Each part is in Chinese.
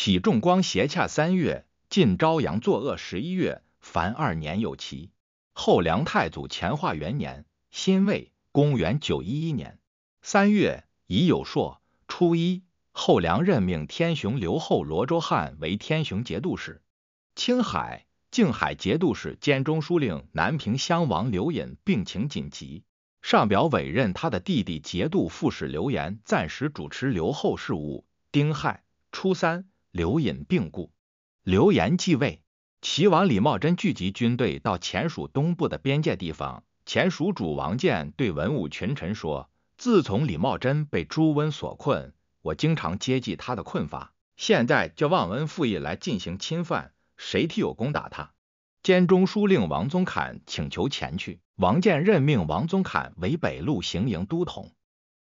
启重光斜洽三月，晋朝阳作恶十一月，凡二年有期。后梁太祖乾化元年，辛未，公元九一一年三月，乙酉朔初一，后梁任命天雄刘后罗州汉为天雄节度使。青海、静海节度使兼中书令南平襄王刘隐病情紧急，上表委任他的弟弟节度副使刘延暂时主持刘后事务。丁亥初三，刘隐病故，刘延继位。齐王李茂贞聚集军队到前蜀东部的边界地方。前蜀主王建对文武群臣说：“自从李茂贞被朱温所困，我经常接济他的困乏，现在就忘恩负义来进行侵犯。”谁替我攻打他？兼中书令王宗侃请求前去，王建任命王宗侃为北路行营都统。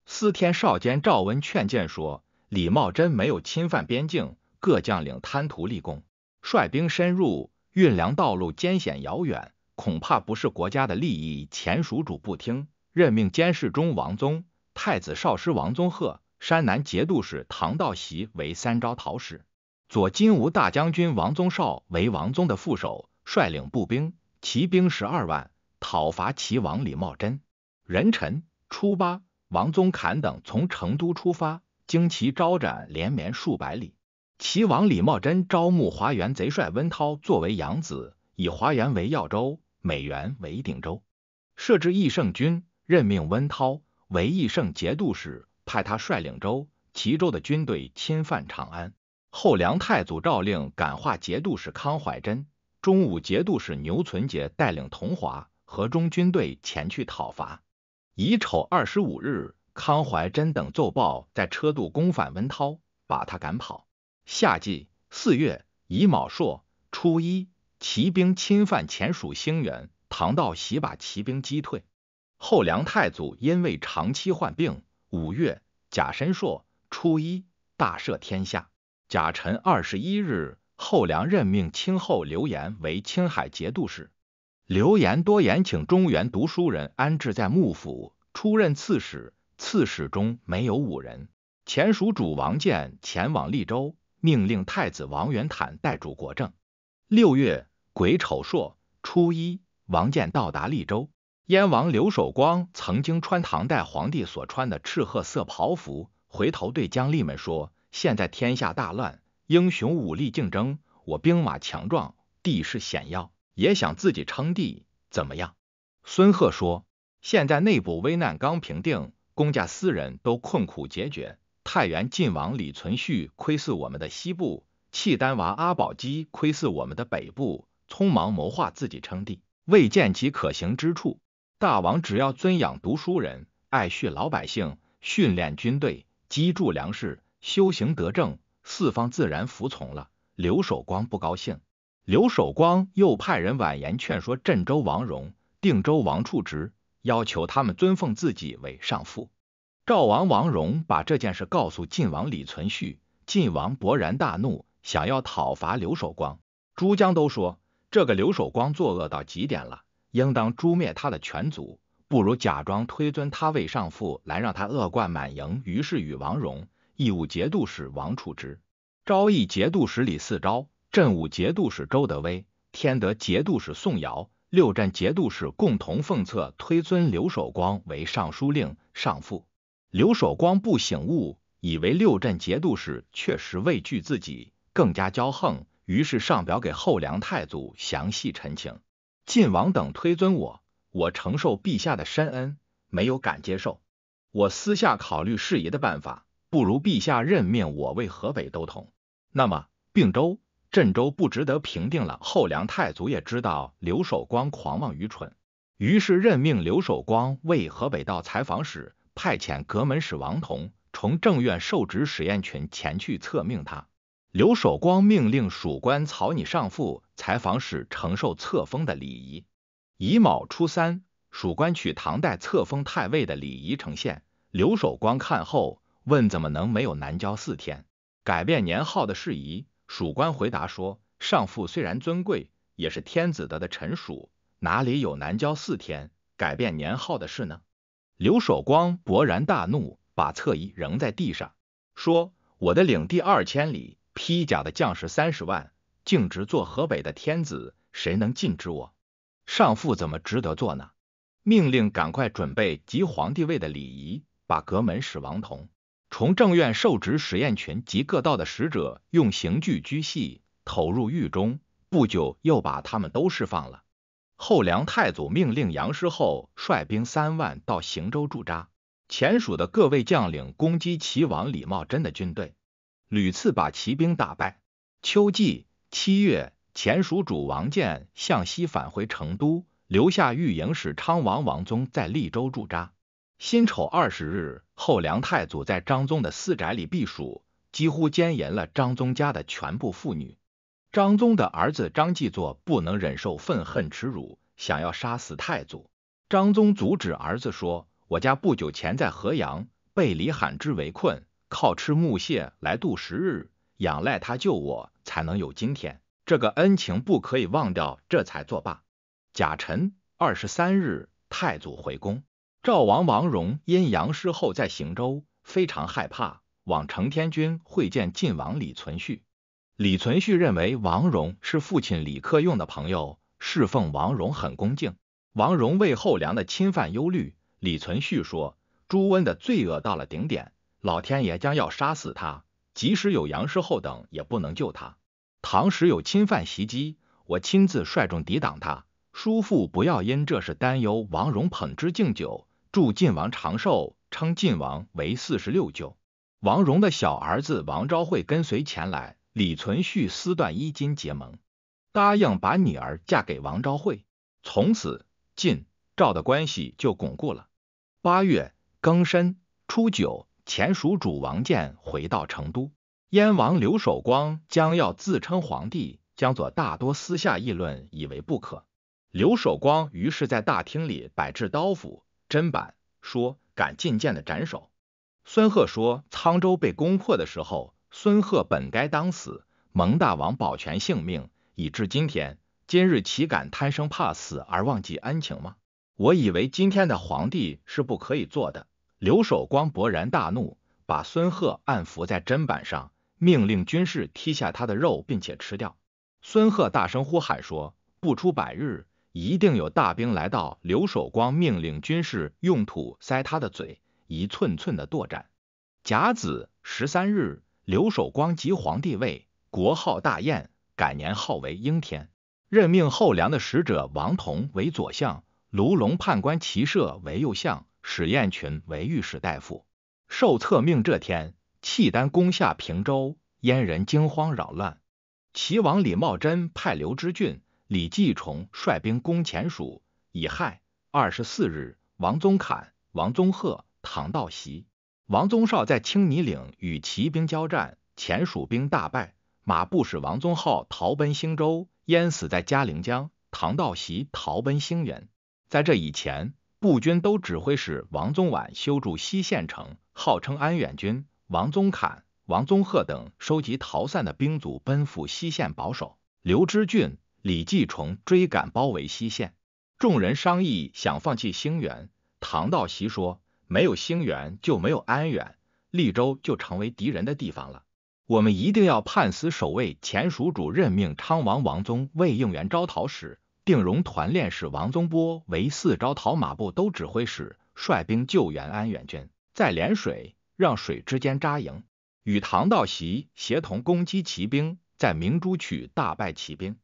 司天少监赵温劝谏说：“李茂贞没有侵犯边境，各将领贪图立功，率兵深入，运粮道路艰险遥远，恐怕不是国家的利益。”前蜀主不听，任命监视中王宗、太子少师王宗鹤、山南节度使唐道习为三招讨使。左金吾大将军王宗绍为王宗的副手，率领步兵、骑兵十二万，讨伐齐王李茂贞。壬辰初八，王宗侃等从成都出发，经其招展，连绵数百里。齐王李茂贞招募华元贼帅温韬作为养子，以华元为耀州，美元为定州，设置义胜军，任命温韬为义胜节度使，派他率领州、齐州的军队侵犯长安。后梁太祖诏令感化节度使康怀真、中武节度使牛存杰带领同华、河中军队前去讨伐。乙丑二十五日，康怀真等奏报在车渡攻反温韬，把他赶跑。夏季四月乙卯朔初一，骑兵侵犯前蜀兴元，唐道喜把骑兵击退。后梁太祖因为长期患病，五月甲申朔初一，大赦天下。甲辰二十一日，后梁任命清后刘延为青海节度使。刘延多延请中原读书人安置在幕府，出任刺史。刺史中没有五人。前蜀主王建前往利州，命令太子王元坦代主国政。六月癸丑朔初一，王建到达利州。燕王刘守光曾经穿唐代皇帝所穿的赤褐色袍服，回头对将吏们说。现在天下大乱，英雄武力竞争，我兵马强壮，地势险要，也想自己称帝，怎么样？孙贺说：现在内部危难刚平定，公家私人都困苦拮绝。太原晋王李存勖窥伺我们的西部，契丹王阿保机窥伺我们的北部，匆忙谋划自己称帝，未见其可行之处。大王只要尊养读书人，爱恤老百姓，训练军队，积贮粮食。修行德政，四方自然服从了。刘守光不高兴，刘守光又派人婉言劝说镇州王荣、定州王处直，要求他们尊奉自己为上父。赵王王荣把这件事告诉晋王李存勖，晋王勃然大怒，想要讨伐刘守光。诸将都说，这个刘守光作恶到极点了，应当诛灭他的全族，不如假装推尊他为上父，来让他恶贯满盈。于是与王荣。义务节度使王处之、昭义节度使李嗣昭、镇武节度使周德威、天德节度使宋尧、六镇节度使共同奉策推尊刘守光为尚书令、上父。刘守光不醒悟，以为六镇节度使确实畏惧自己，更加骄横，于是上表给后梁太祖详细陈情。晋王等推尊我，我承受陛下的深恩，没有敢接受。我私下考虑事宜的办法。不如陛下任命我为河北都统，那么并州、镇州不值得平定了。后梁太祖也知道刘守光狂妄愚蠢，于是任命刘守光为河北道采访使，派遣阁门使王同、从正院受职史彦群前去册命他。刘守光命令属官草拟上父、采访使承受册封的礼仪。乙卯初三，属官取唐代册封太尉的礼仪呈现。刘守光看后。问怎么能没有南郊四天？改变年号的事宜，属官回答说：上父虽然尊贵，也是天子得的臣属，哪里有南郊四天改变年号的事呢？刘守光勃然大怒，把册仪扔在地上，说：我的领地二千里，披甲的将士三十万，径直做河北的天子，谁能禁止我？上父怎么值得做呢？命令赶快准备即皇帝位的礼仪，把阁门使王同。从正院受职史彦群及各道的使者，用刑具拘系，投入狱中。不久，又把他们都释放了。后梁太祖命令杨师厚率兵三万到邢州驻扎。前蜀的各位将领攻击齐王李茂贞的军队，屡次把齐兵打败。秋季七月，前蜀主王建向西返回成都，留下御营使昌王王宗在利州驻扎。辛丑二十日，后梁太祖在张宗的私宅里避暑，几乎奸淫了张宗家的全部妇女。张宗的儿子张继作不能忍受愤恨耻辱，想要杀死太祖。张宗阻止儿子说。我家不久前在河阳被李罕之围困，靠吃木屑来度时日，仰赖他救我，才能有今天。这个恩情不可以忘掉，这才作罢。甲辰二十三日，太祖回宫，赵王王荣因杨师厚在行州，非常害怕，往承天军会见晋王李存勖。李存勖认为王戎是父亲李克用的朋友，侍奉王戎很恭敬。王戎为后梁的侵犯忧虑。李存勖说：“朱温的罪恶到了顶点，老天爷将要杀死他。即使有杨师厚等，也不能救他。唐时有侵犯袭击，我亲自率众抵挡他。叔父不要因这事担忧。”王戎捧之敬酒，祝晋王长寿，称晋王为四十六舅。王戎的小儿子王昭惠跟随前来，李存勖撕断衣襟结盟，答应把女儿嫁给王昭惠。从此晋赵的关系就巩固了。八月庚申初九，前蜀主王建回到成都，燕王刘守光将要自称皇帝，江左大多私下议论，以为不可。刘守光于是在大厅里摆置刀斧、砧板，说敢进谏的斩首。孙贺说，沧州被攻破的时候，孙贺本该当死，蒙大王保全性命，以至今天，今日岂敢贪生怕死而忘记恩情吗？我以为今天的皇帝是不可以做的。刘守光勃然大怒，把孙贺按伏在砧板上，命令军士剔下他的肉，并且吃掉。孙贺大声呼喊说：“不出百日，一定有大兵来到。”刘守光命令军士用土塞他的嘴，一寸寸的剁斩。甲子十三日，刘守光即皇帝位，国号大燕，改年号为应天，任命后梁的使者王同为左相。卢龙判官齐射为右相，史彦群为御史大夫。受册命这天，契丹攻下平州，燕人惊慌扰乱。齐王李茂贞派刘知俊、李继崇率兵攻前蜀，乙亥二十四日，王宗侃、王宗鹤、唐道习、王宗绍在青泥岭与骑兵交战，前蜀兵大败，马步使王宗浩逃奔兴州，淹死在嘉陵江。唐道习逃奔兴元。在这以前，步军都指挥使王宗婉修筑西县城，号称安远军。王宗侃、王宗贺等收集逃散的兵卒，奔赴西县保守。刘知俊、李继崇追赶包围西县，众人商议想放弃兴元。唐道习说：“没有兴元，就没有安远，利州就成为敌人的地方了。我们一定要判死守卫。”前蜀主任命昌王王宗为应援招讨使。定容团练使王宗波为四招讨马步都指挥使，率兵救援安远军，在涟水、让水之间扎营，与唐道习协同攻击骑兵，在明珠曲大败骑兵。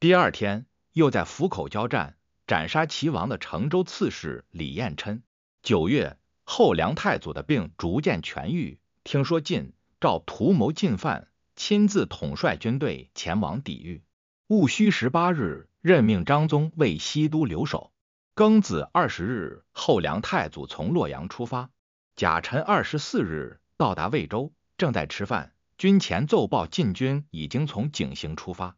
第二天，又在府口交战，斩杀齐王的成州刺史李彦琛。九月，后梁太祖的病逐渐痊愈，听说晋赵图谋进犯，亲自统帅军队前往抵御。戊戌十八日。任命张宗为西都留守。庚子二十日，后梁太祖从洛阳出发。甲辰二十四日，到达魏州，正在吃饭，军前奏报晋军已经从井陉出发。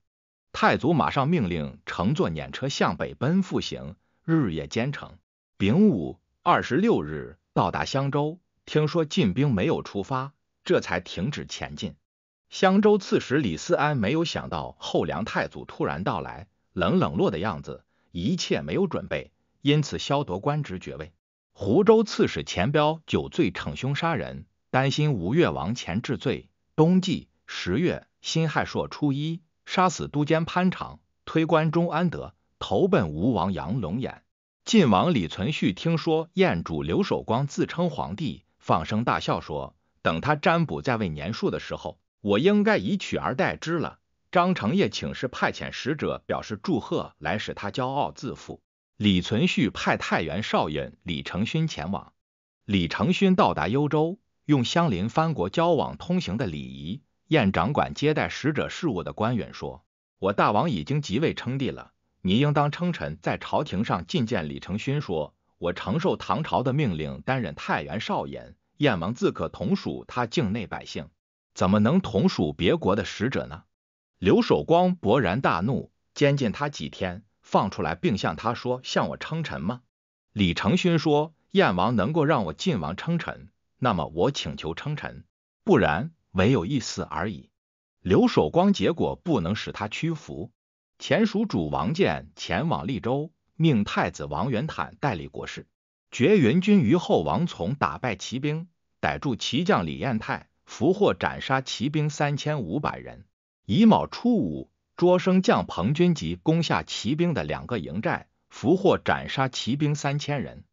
太祖马上命令乘坐辇车向北奔赴行，日夜兼程。丙午二十六日，到达襄州，听说晋兵没有出发，这才停止前进。襄州刺史李思安没有想到后梁太祖突然到来。冷冷落的样子，一切没有准备，因此削夺官职爵位。湖州刺史钱彪酒醉逞凶杀人，担心吴越王前治罪。冬季十月，辛亥朔初一，杀死都监潘长，推官中安德，投奔吴王杨龙眼。晋王李存勖听说燕主刘守光自称皇帝，放声大笑说：“等他占卜在位年数的时候，我应该以取而代之了。”张承业请示派遣使者表示祝贺，来使他骄傲自负。李存勖派太原少尹李承勋前往。李承勋到达幽州，用相邻藩国交往通行的礼仪，燕掌管接待使者事务的官员说：“我大王已经即位称帝了。”你应当称臣，在朝廷上觐见李承勋，说：“我承受唐朝的命令，担任太原少尹。燕王自可同属他境内百姓，怎么能同属别国的使者呢？”刘守光勃然大怒，监禁他几天，放出来，并向他说：“向我称臣吗？”李承勋说：“燕王能够让我晋王称臣，那么我请求称臣；不然，唯有一死而已。”刘守光结果不能使他屈服。前蜀主王建前往利州，命太子王元坦代理国事。绝云军于后王从打败骑兵，逮住骑将李彦泰，俘获斩杀骑兵三千五百人。乙卯初五，捉升将彭军及攻下骑兵的两个营寨，俘获斩杀骑兵三千人。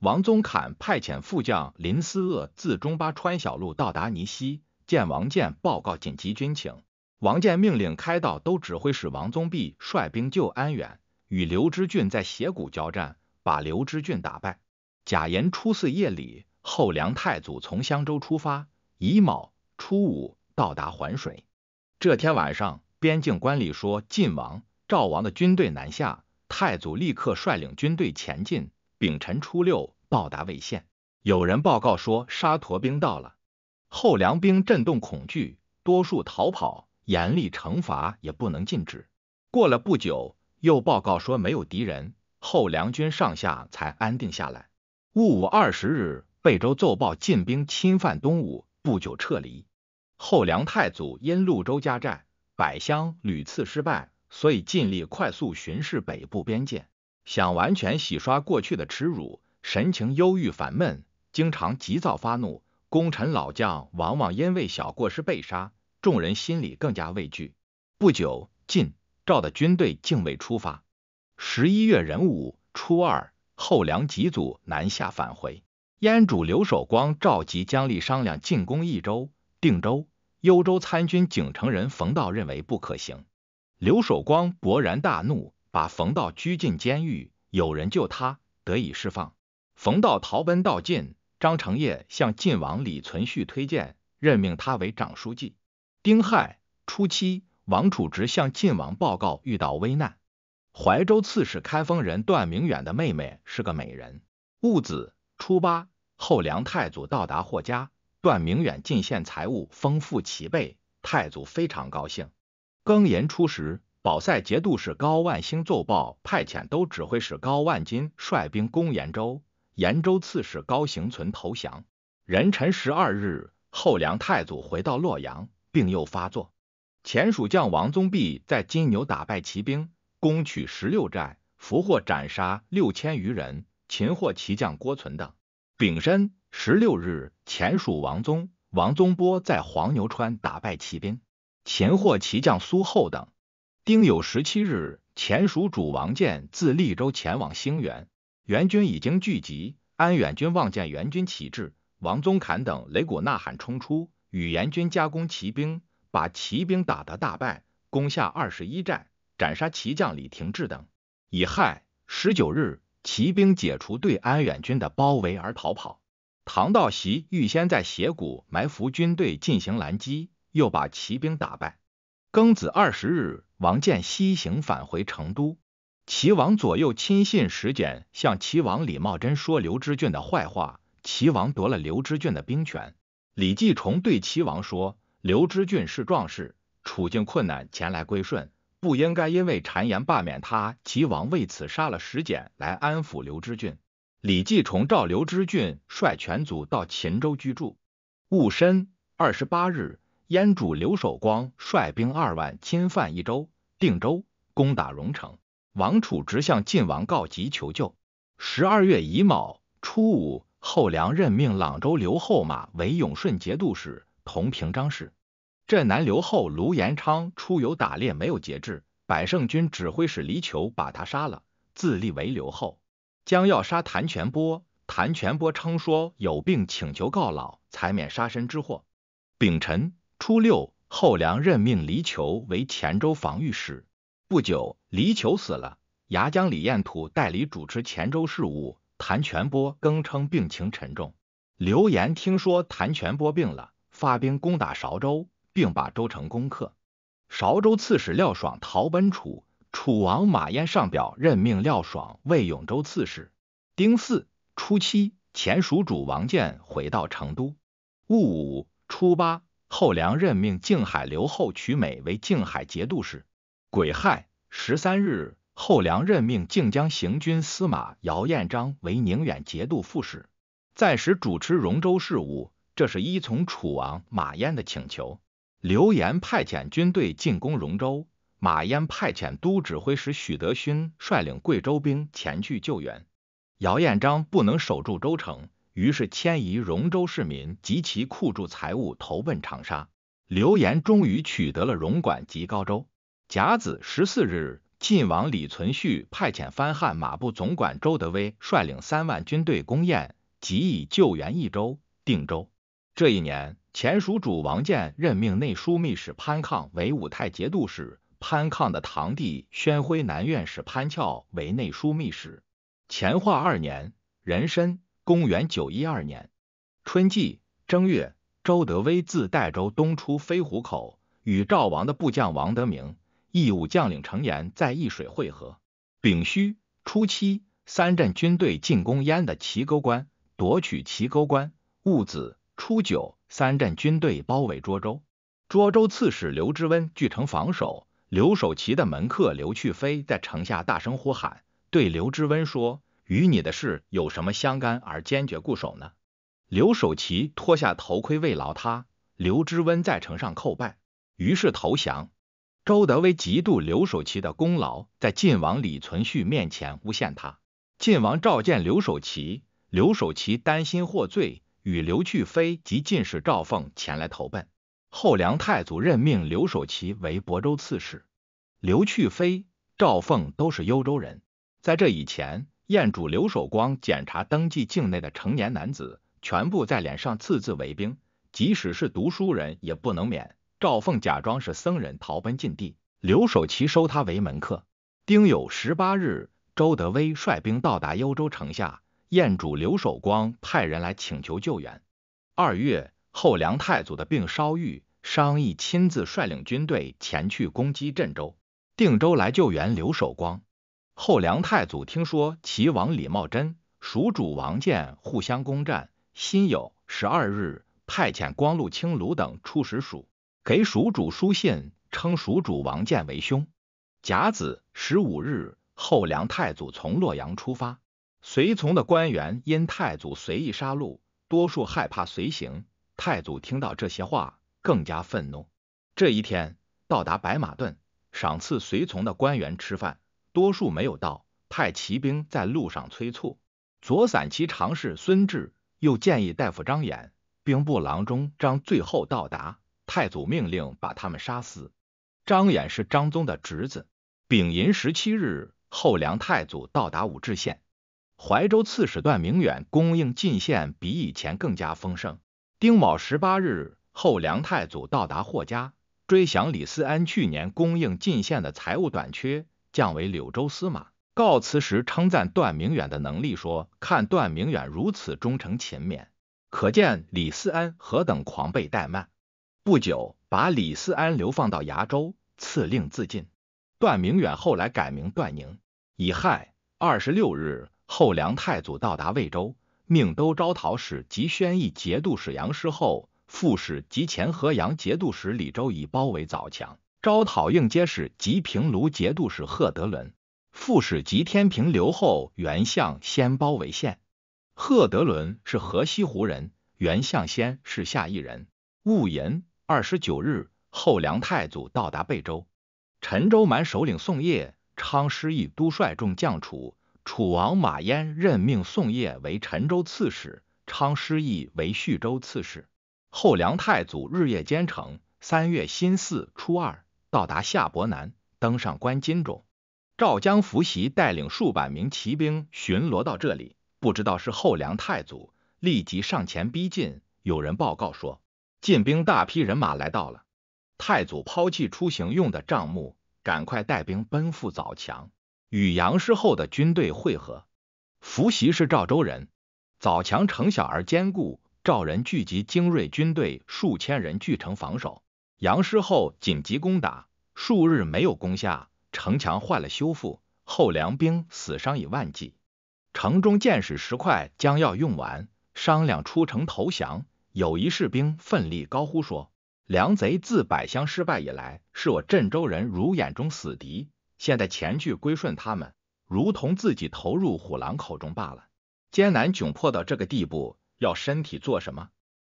王宗侃派遣副将林思鄂自中巴川小路到达尼西，见王建，报告紧急军情。王建命令开道都指挥使王宗弼率兵救安远，与刘知俊在斜谷交战，把刘知俊打败。贾寅初四夜里，后梁太祖从襄州出发，乙卯初五到达环水。这天晚上，边境官吏说晋王、赵王的军队南下，太祖立刻率领军队前进。丙辰初六到达魏县，有人报告说沙陀兵到了，后梁兵震动恐惧，多数逃跑。严厉惩罚也不能禁止。过了不久，又报告说没有敌人，后梁军上下才安定下来。戊午二十日，贝州奏报进兵侵犯东吴，不久撤离。后梁太祖因潞州加寨，百乡屡次失败，所以尽力快速巡视北部边界，想完全洗刷过去的耻辱，神情忧郁烦闷，经常急躁发怒。功臣老将往往因为小过失被杀。众人心里更加畏惧。不久，晋、赵的军队竟未出发。十一月壬午初二，后梁吉祖南下返回。燕主刘守光召集姜立商量进攻益州、定州、幽州参军景城人冯道认为不可行。刘守光勃然大怒，把冯道拘禁监狱。有人救他，得以释放。冯道逃奔到晋，张承业向晋王李存勖推荐，任命他为长书记。丁亥初七，王处直向晋王报告遇到危难。怀州刺史开封人段明远的妹妹是个美人。戊子初八，后梁太祖到达霍家，段明远进献财物丰富齐备，太祖非常高兴。庚寅初十，保塞节度使高万兴奏报，派遣都指挥使高万金率兵攻延州，延州刺史高行存投降。壬辰十二日，后梁太祖回到洛阳。病又发作，前蜀将王宗弼在金牛打败骑兵，攻取十六寨，俘获斩杀六千余人，擒获骑将郭存等。丙申十六日，前蜀王宗、王宗波在黄牛川打败骑兵，擒获骑将苏厚等。丁酉十七日，前蜀主王建自利州前往兴元，援军已经聚集，安远军望见援军旗帜，王宗侃等擂鼓呐喊冲出。与严军加攻骑兵，把骑兵打得大败，攻下二十一寨，斩杀骑将李廷智等。乙亥十九日，骑兵解除对安远军的包围而逃跑。唐道习预先在斜谷埋伏军队进行拦击，又把骑兵打败。庚子二十日，王建西行返回成都。齐王左右亲信石简向齐王李茂贞说刘知俊的坏话，齐王夺了刘知俊的兵权。李继崇对齐王说：“刘知俊是壮士，处境困难，前来归顺，不应该因为谗言罢免他。”齐王为此杀了石简来安抚刘知俊。李继崇召刘知俊率全族到秦州居住。戊申二十八日，燕主刘守光率兵二万侵犯益州、定州，攻打荣城。王楚直向晋王告急求救。十二月乙卯初五。后梁任命朗州刘后马为永顺节度使、同平章事。镇南留后卢延昌出游打猎没有节制，百胜军指挥使黎裘把他杀了，自立为留后。将要杀谭全波，谭全波称说有病，请求告老，才免杀身之祸。丙辰初六，后梁任命黎裘为黔州防御使。不久，黎裘死了，牙将李彦土代理主持黔州事务。谭全波更称病情沉重。刘岩听说谭全波病了，发兵攻打韶州，并把州城攻克。韶州刺史廖爽逃奔楚，楚王马焉上表任命廖爽为永州刺史。丁巳初七，前蜀主王建回到成都。戊午初八，后梁任命静海留后瞿美为静海节度使。癸亥十三日，后梁任命靖江行军司马姚彦章为宁远节度副使，暂时主持荣州事务。这是依从楚王马焉的请求。刘岩派遣军队进攻荣州，马焉派遣都指挥使许德勋率领贵州兵前去救援。姚彦章不能守住州城，于是迁移荣州市民及其库贮财物，投奔长沙。刘岩终于取得了荣管及高州。甲子十四日，晋王李存勖派遣藩汉马步总管周德威率领三万军队攻燕，即以救援益州、定州。这一年，前蜀主王建任命内枢密使潘抗为武泰节度使，潘抗的堂弟宣徽南院使潘翘为内枢密使。乾化二年，壬申，公元九一二年春季正月，周德威自代州东出飞虎口，与赵王的部将王德明。义务将领程岩在易水会合。丙戌初七，三镇军队进攻燕的齐沟关，夺取齐沟关。戊子初九，三镇军队包围涿州。涿州刺史刘知温据城防守。刘守齐的门客刘去飞在城下大声呼喊，对刘知温说：“与你的事有什么相干而坚决固守呢？”刘守齐脱下头盔慰劳他。刘知温在城上叩拜，于是投降。周德威嫉妒刘守奇的功劳，在晋王李存勖面前诬陷他。晋王召见刘守奇，刘守奇担心获罪，与刘去飞及进士赵凤前来投奔。后梁太祖任命刘守奇为亳州刺史。刘去飞、赵凤都是幽州人。在这以前，燕主刘守光检查登记境内的成年男子，全部在脸上刺字为兵，即使是读书人也不能免。赵凤假装是僧人逃奔晋地，刘守齐收他为门客。丁酉十八日，周德威率兵到达幽州城下，燕主刘守光派人来请求救援。二月，后梁太祖的病稍愈，商议亲自率领军队前去攻击镇州、定州来救援刘守光。后梁太祖听说齐王李茂贞、蜀主王建互相攻战，辛酉十二日，派遣光禄卿卢等出使蜀。给蜀主书信，称蜀主王建为兄。甲子十五日，后梁太祖从洛阳出发，随从的官员因太祖随意杀戮，多数害怕随行。太祖听到这些话，更加愤怒。这一天到达白马顿，赏赐随从的官员吃饭，多数没有到，派骑兵在路上催促。左散骑常侍孙志又建议大夫张衍、兵部郎中张最后到达。太祖命令把他们杀死。张衍是张宗的侄子。丙寅十七日，后梁太祖到达武陟县。怀州刺史段明远供应进献比以前更加丰盛。丁卯十八日，后梁太祖到达霍家，追想李思安去年供应进献的财物短缺，降为柳州司马。告辞时称赞段明远的能力，说看段明远如此忠诚勤勉，可见李思安何等狂悖怠慢。不久，把李思安流放到崖州，赐令自尽。段明远后来改名段宁。乙亥二十六日，后梁太祖到达魏州，命都招讨使及宣义节度使杨师厚、副使及前河阳节度使李周以包围枣强。招讨应接使及平卢节度使贺德伦、副使及天平刘后袁相先包围县。贺德伦是河西湖人，袁相先是下邑人。戊寅。二十九日，后梁太祖到达贝州，陈州蛮首领宋业、昌师义都率众将楚，楚王马焉任命宋业为陈州刺史，昌师义为叙州刺史。后梁太祖日夜兼程，三月辛巳初二，到达夏伯南，登上关金冢。赵江伏袭带领数百名骑兵巡逻到这里，不知道是后梁太祖，立即上前逼近。有人报告说，晋兵大批人马来到了。太祖抛弃出行用的帐幕，赶快带兵奔赴枣强，与杨师后的军队会合。伏袭是赵州人，枣强城小而坚固，赵人聚集精锐军队数千人聚城防守。杨师后紧急攻打，数日没有攻下，城墙坏了修复，后梁兵死伤以万计。城中箭矢石块将要用完，商量出城投降。有一士兵奋力高呼说。梁贼自百乡失败以来，是我镇州人如眼中死敌。现在前去归顺他们，如同自己投入虎狼口中罢了。艰难窘迫到这个地步，要身体做什么？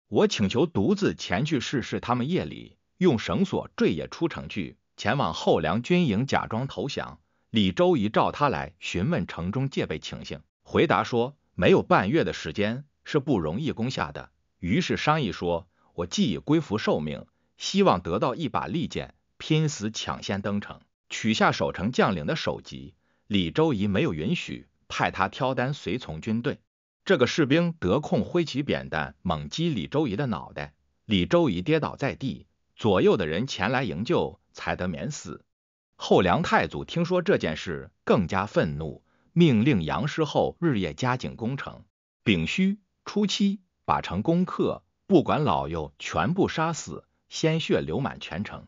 我请求独自前去试试他们。夜里用绳索坠也出城去，前往后梁军营，假装投降。李周仪召他来询问城中戒备情形，回答说没有半月的时间，是不容易攻下的。于是商议说。我既已归服受命，希望得到一把利剑，拼死抢先登城，取下守城将领的首级。李周仪没有允许，派他挑担随从军队。这个士兵得空挥起扁担，猛击李周仪的脑袋，李周仪跌倒在地，左右的人前来营救，才得免死。后梁太祖听说这件事，更加愤怒，命令杨师厚日夜加紧攻城。丙戌初七，把城攻克。不管老幼，全部杀死，鲜血流满全城。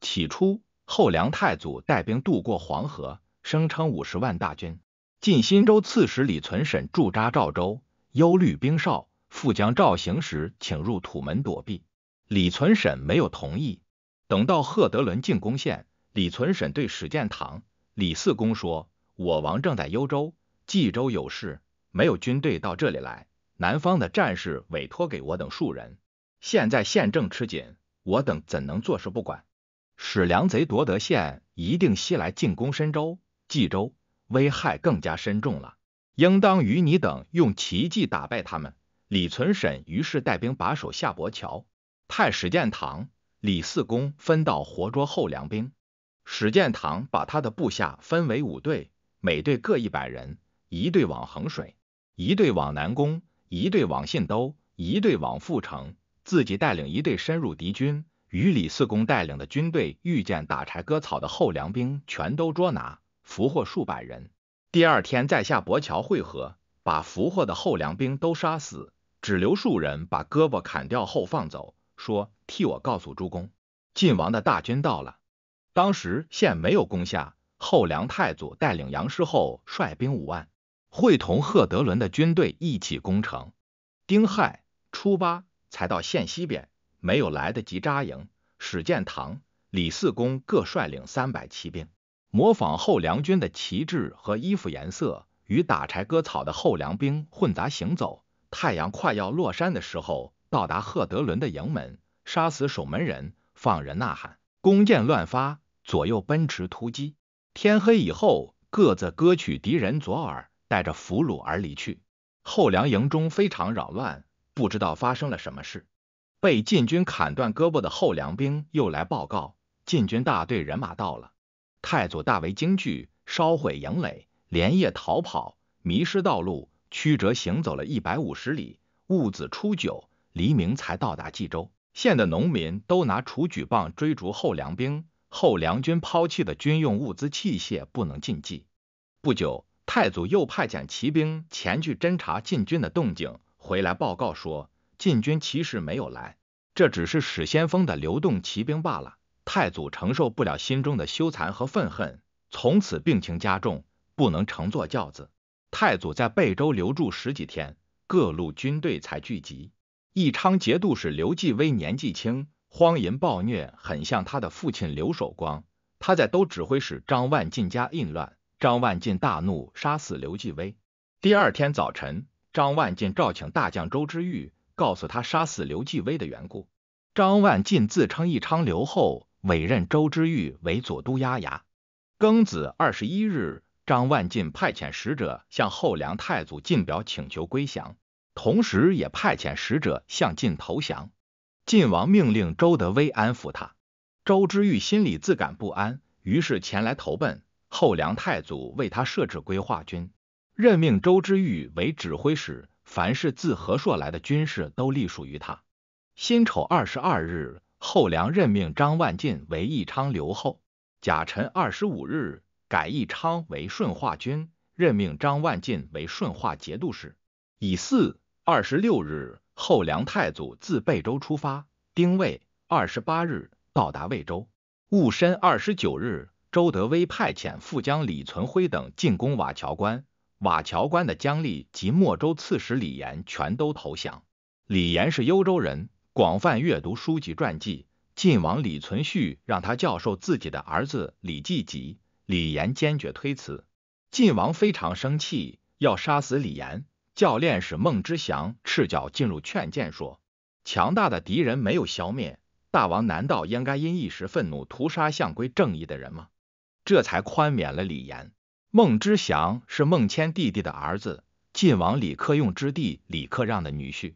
起初，后梁太祖带兵渡过黄河，声称五十万大军。晋新州刺史李存审驻扎赵州，忧虑兵少，复将赵行时请入土门躲避。李存审没有同意。等到贺德伦进攻县，李存审对史建堂、李嗣恭说：“我王正在幽州，冀州有事，没有军队到这里来。”南方的战事委托给我等数人，现在县政吃紧，我等怎能坐视不管？使梁贼夺得县，一定西来进攻深州、冀州，危害更加深重了。应当与你等用奇计打败他们。李存审于是带兵把守夏伯桥，派史建堂、李四公分道活捉后梁兵。史建堂把他的部下分为五队，每队各一百人，一队往衡水，一队往南宫。一队往信都，一队往阜城，自己带领一队深入敌军，与李四公带领的军队遇见打柴割草的后梁兵，全都捉拿，俘获数百人。第二天在下伯桥会合，把俘获的后梁兵都杀死，只留数人把胳膊砍掉后放走，说替我告诉诸公，晋王的大军到了。当时县没有攻下，后梁太祖带领杨师厚率兵五万。会同贺德伦的军队一起攻城。丁亥初八才到县西边，没有来得及扎营。史建堂、李嗣恭各率领三百骑兵，模仿后梁军的旗帜和衣服颜色，与打柴割草的后梁兵混杂行走。太阳快要落山的时候，到达贺德伦的营门，杀死守门人，放人呐喊，弓箭乱发，左右奔驰突击。天黑以后，各自割取敌人左耳。带着俘虏而离去，后梁营中非常扰乱，不知道发生了什么事。被晋军砍断胳膊的后梁兵又来报告，晋军大队人马到了。太祖大为惊惧，烧毁营垒，连夜逃跑，迷失道路，曲折行走了一百五十里。戊子初九，黎明才到达冀州。县的农民都拿杵举棒追逐后梁兵，后梁军抛弃的军用物资器械不能进冀。不久。太祖又派遣骑兵前去侦察禁军的动静，回来报告说，禁军其实没有来，这只是史先锋的流动骑兵罢了。太祖承受不了心中的羞惭和愤恨，从此病情加重，不能乘坐轿子。太祖在贝州留住十几天，各路军队才聚集。义昌节度使刘继威年纪轻，荒淫暴虐，很像他的父亲刘守光。他在都指挥使张万进家淫乱。张万进大怒，杀死刘继威。第二天早晨，张万进召请大将周之玉，告诉他杀死刘继威的缘故。张万进自称义昌刘后，委任周之玉为左都押牙。庚子二十一日，张万进派遣使者向后梁太祖进表请求归降，同时也派遣使者向晋投降。晋王命令周德威安抚他。周之玉心里自感不安，于是前来投奔。后梁太祖为他设置规划军，任命周之玉为指挥使，凡是自河朔来的军事都隶属于他。辛丑二十二日，后梁任命张万进为义昌留后。甲辰二十五日，改义昌为顺化军，任命张万进为顺化节度使。乙巳二十六日。后梁太祖自贝州出发，丁未二十八日到达魏州。戊申二十九日，周德威派遣副将李存辉等进攻瓦桥关，瓦桥关的姜立及莫州刺史李岩全都投降。李岩是幽州人，广泛阅读书籍传记。晋王李存勖让他教授自己的儿子李继吉，李岩坚决推辞。晋王非常生气，要杀死李岩。教练使孟知祥赤脚进入劝谏，说：“强大的敌人没有消灭，大王难道应该因一时愤怒屠杀相归正义的人吗？”这才宽免了李严。孟知祥是孟谦弟弟的儿子，晋王李克用之弟李克让的女婿。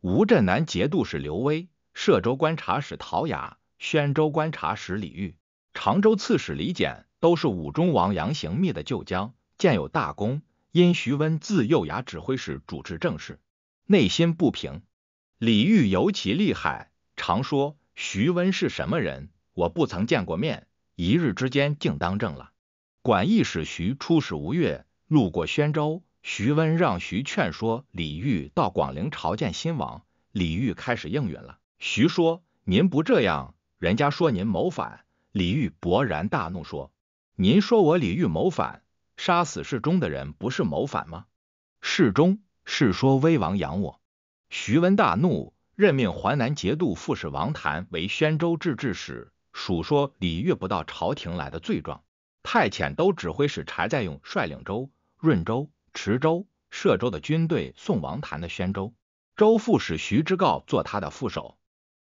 吴镇南节度使刘威、歙州观察使陶雅、宣州观察使李煜、常州刺史李简，都是武中王杨行密的旧将，建有大功。因徐温自幼牙指挥使主持政事，内心不平。李煜尤其厉害，常说徐温是什么人，我不曾见过面，一日之间竟当政了。管义使徐出使吴越，路过宣州，徐温让徐劝说李煜到广陵朝见新王。李煜开始应允了。徐说：“您不这样，人家说您谋反。”李煜勃然大怒说：“您说我李煜谋反？”杀死世忠的人不是谋反吗？世忠是说威王养我。徐温大怒，任命淮南节度副使王谭为宣州制置使，数说李煜不到朝廷来的罪状。派遣都指挥使柴再用率领州、润州、池州、歙州的军队送王谭的宣州。州副使徐之诰做他的副手。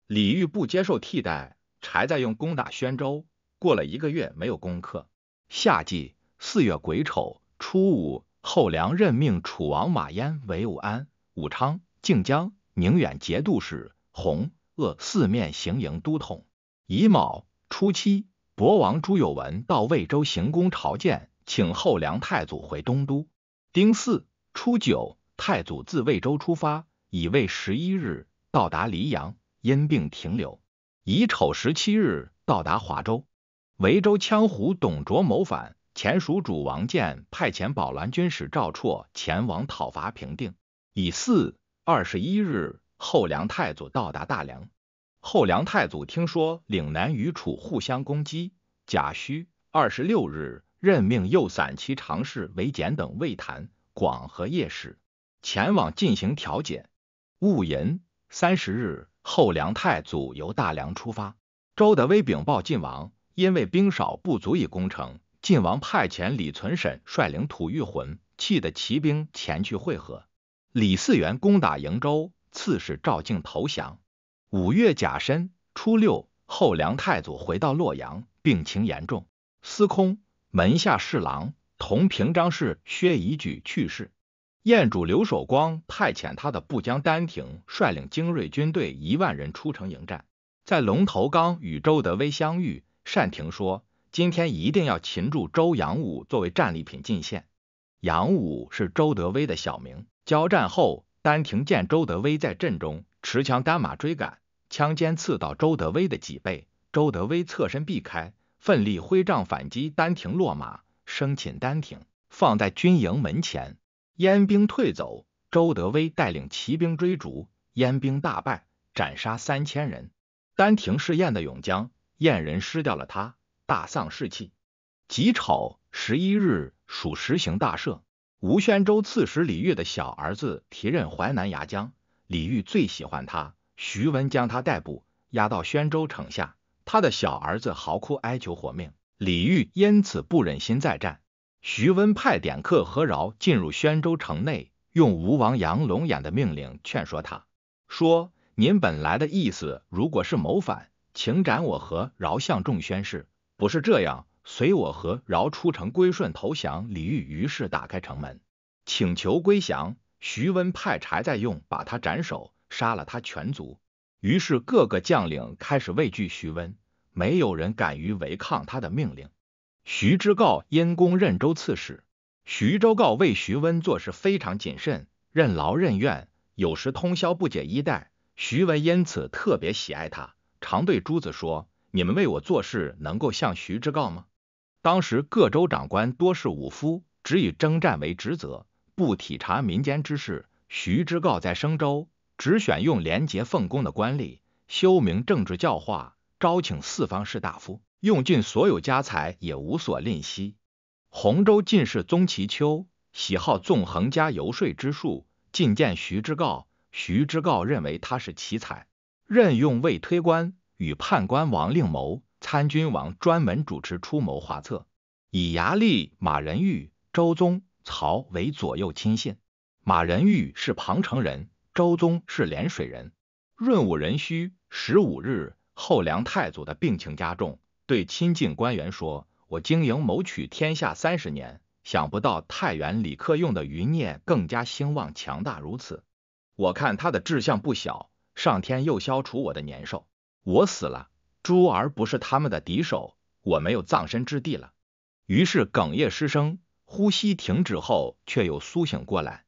李煜不接受替代，柴再用攻打宣州，过了一个月没有攻克。夏季。四月癸丑，初五，后梁任命楚王马焉为武安、武昌、靖江、宁远节度使，弘、鄂四面行营都统。乙卯，初七，博王朱有文到魏州行宫朝见，请后梁太祖回东都。丁巳，初九，太祖自魏州出发，乙未十一日到达黎阳，因病停留。乙丑，十七日到达华州。维州羌胡董卓谋反。前蜀主王建派遣保銮军使赵绰前往讨伐平定。乙巳二十一日，后梁太祖到达大梁。后梁太祖听说岭南与楚互相攻击，甲戌二十六日，任命右散骑常侍韦简等魏谭、广和夜使，前往进行调解。戊寅三十日，后梁太祖由大梁出发。周德威禀报晋王，因为兵少，不足以攻城。晋王派遣李存审率领吐谷浑气的骑兵前去会合。李嗣源攻打瀛州，刺史赵敬投降。五月甲申初六，后梁太祖回到洛阳，病情严重。司空门下侍郎同平章事薛夷举去世。燕主刘守光派遣他的部将丹廷率领精锐军队一万人出城迎战，在龙头岗与周德威相遇。单廷说。今天一定要擒住周扬武作为战利品进献。杨武是周德威的小名。交战后，丹廷见周德威在阵中持枪单马追赶，枪尖刺到周德威的脊背，周德威侧身避开，奋力挥杖反击，丹廷落马，生擒丹廷，放在军营门前。燕兵退走，周德威带领骑兵追逐，燕兵大败，斩杀三千人。丹廷是燕的勇将，燕人失掉了他。大丧士气。己丑十一日，属实行大赦。吴宣州刺史李煜的小儿子提任淮南牙将，李煜最喜欢他。徐温将他逮捕，押到宣州城下。他的小儿子嚎哭哀求活命，李煜因此不忍心再战。徐温派点客何饶进入宣州城内，用吴王杨龙眼的命令劝说他，说：“您本来的意思，如果是谋反，请斩我和饶向众宣誓。”不是这样，随我和饶出城归顺投降。李煜于是打开城门，请求归降。徐温派柴再用把他斩首，杀了他全族。于是各个将领开始畏惧徐温，没有人敢于违抗他的命令。徐知诰因公任州刺史。徐州诰为徐温做事非常谨慎，任劳任怨，有时通宵不解衣带。徐温因此特别喜爱他，常对诸子说：“你们为我做事，能够像徐知诰吗？”当时各州长官多是武夫，只以征战为职责，不体察民间之事。徐知诰在升州，只选用廉洁奉公的官吏，修明政治教化，招请四方士大夫，用尽所有家财，也无所吝惜。洪州进士宗其丘喜好纵横家游说之术，进见徐之诰。徐之诰认为他是奇才，任用魏推官，与判官王令谋、参军王专门主持出谋划策，以牙利、马仁玉、周宗、曹为左右亲信。马仁玉是庞城人，周宗是涟水人。闰五壬戌十五日，后梁太祖的病情加重，对亲近官员说。我经营谋取天下三十年，想不到太原李克用的余孽更加兴旺强大如此。我看他的志向不小，上天又消除我的年寿，我死了，诸儿不是他们的敌手，我没有葬身之地了。于是哽咽失声，呼吸停止后，却又苏醒过来。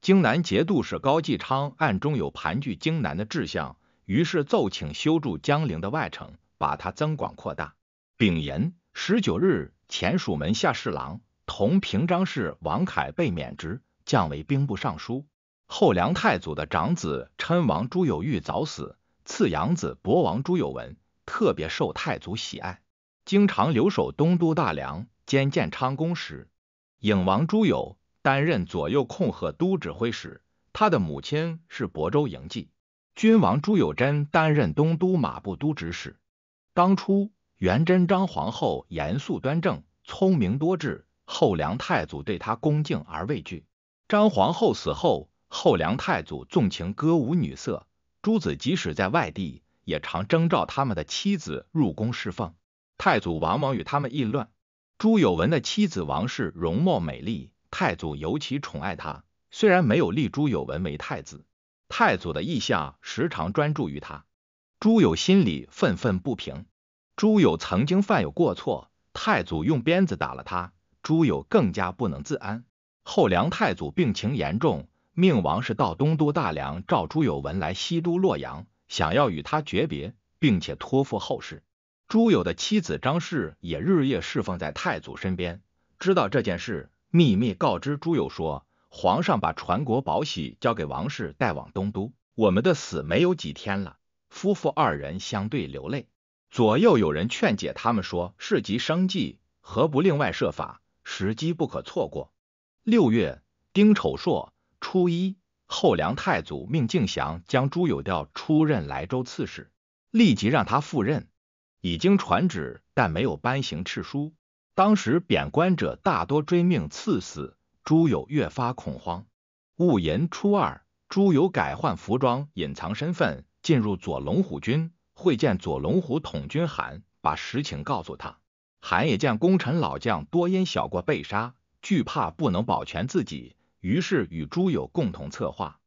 荆南节度使高继昌暗中有盘踞荆南的志向，于是奏请修筑江陵的外城，把它增广扩大。丙寅。十九日，前蜀门下侍郎同平章事王凯被免职，降为兵部尚书。后梁太祖的长子琛王朱有玉早死，次养子博王朱有文特别受太祖喜爱，经常留守东都大梁，兼建昌宫使。颖王朱友担任左右控贺都指挥使，他的母亲是亳州营妓。君王朱有贞担任东都马步都指使。当初。元贞张皇后严肃端正，聪明多智，后梁太祖对她恭敬而畏惧。张皇后死后，后梁太祖纵情歌舞女色，诸子即使在外地，也常征召他们的妻子入宫侍奉。太祖往往与他们议论。朱有文的妻子王氏容貌美丽，太祖尤其宠爱他。虽然没有立朱有文为太子，太祖的意向时常专注于他。朱友心里愤愤不平。朱友曾经犯有过错，太祖用鞭子打了他，朱友更加不能自安。后梁太祖病情严重，命王氏到东都大梁召朱有文来西都洛阳，想要与他诀别，并且托付后事。朱友的妻子张氏也日夜侍奉在太祖身边，知道这件事，秘密告知朱友说，皇上把传国宝玺交给王氏带往东都，我们的死没有几天了。夫妇二人相对流泪。左右有人劝解他们说：“事急生计，何不另外设法？时机不可错过。”六月丁丑朔初一，后梁太祖命敬祥将朱友调出任莱州刺史，立即让他赴任。已经传旨，但没有颁行敕书。当时贬官者大多追命赐死，朱友越发恐慌。戊寅初二，朱友改换服装，隐藏身份，进入左龙虎军。会见左龙虎统军韩，把实情告诉他。韩也见功臣老将多因小过被杀，惧怕不能保全自己，于是与朱友共同策划。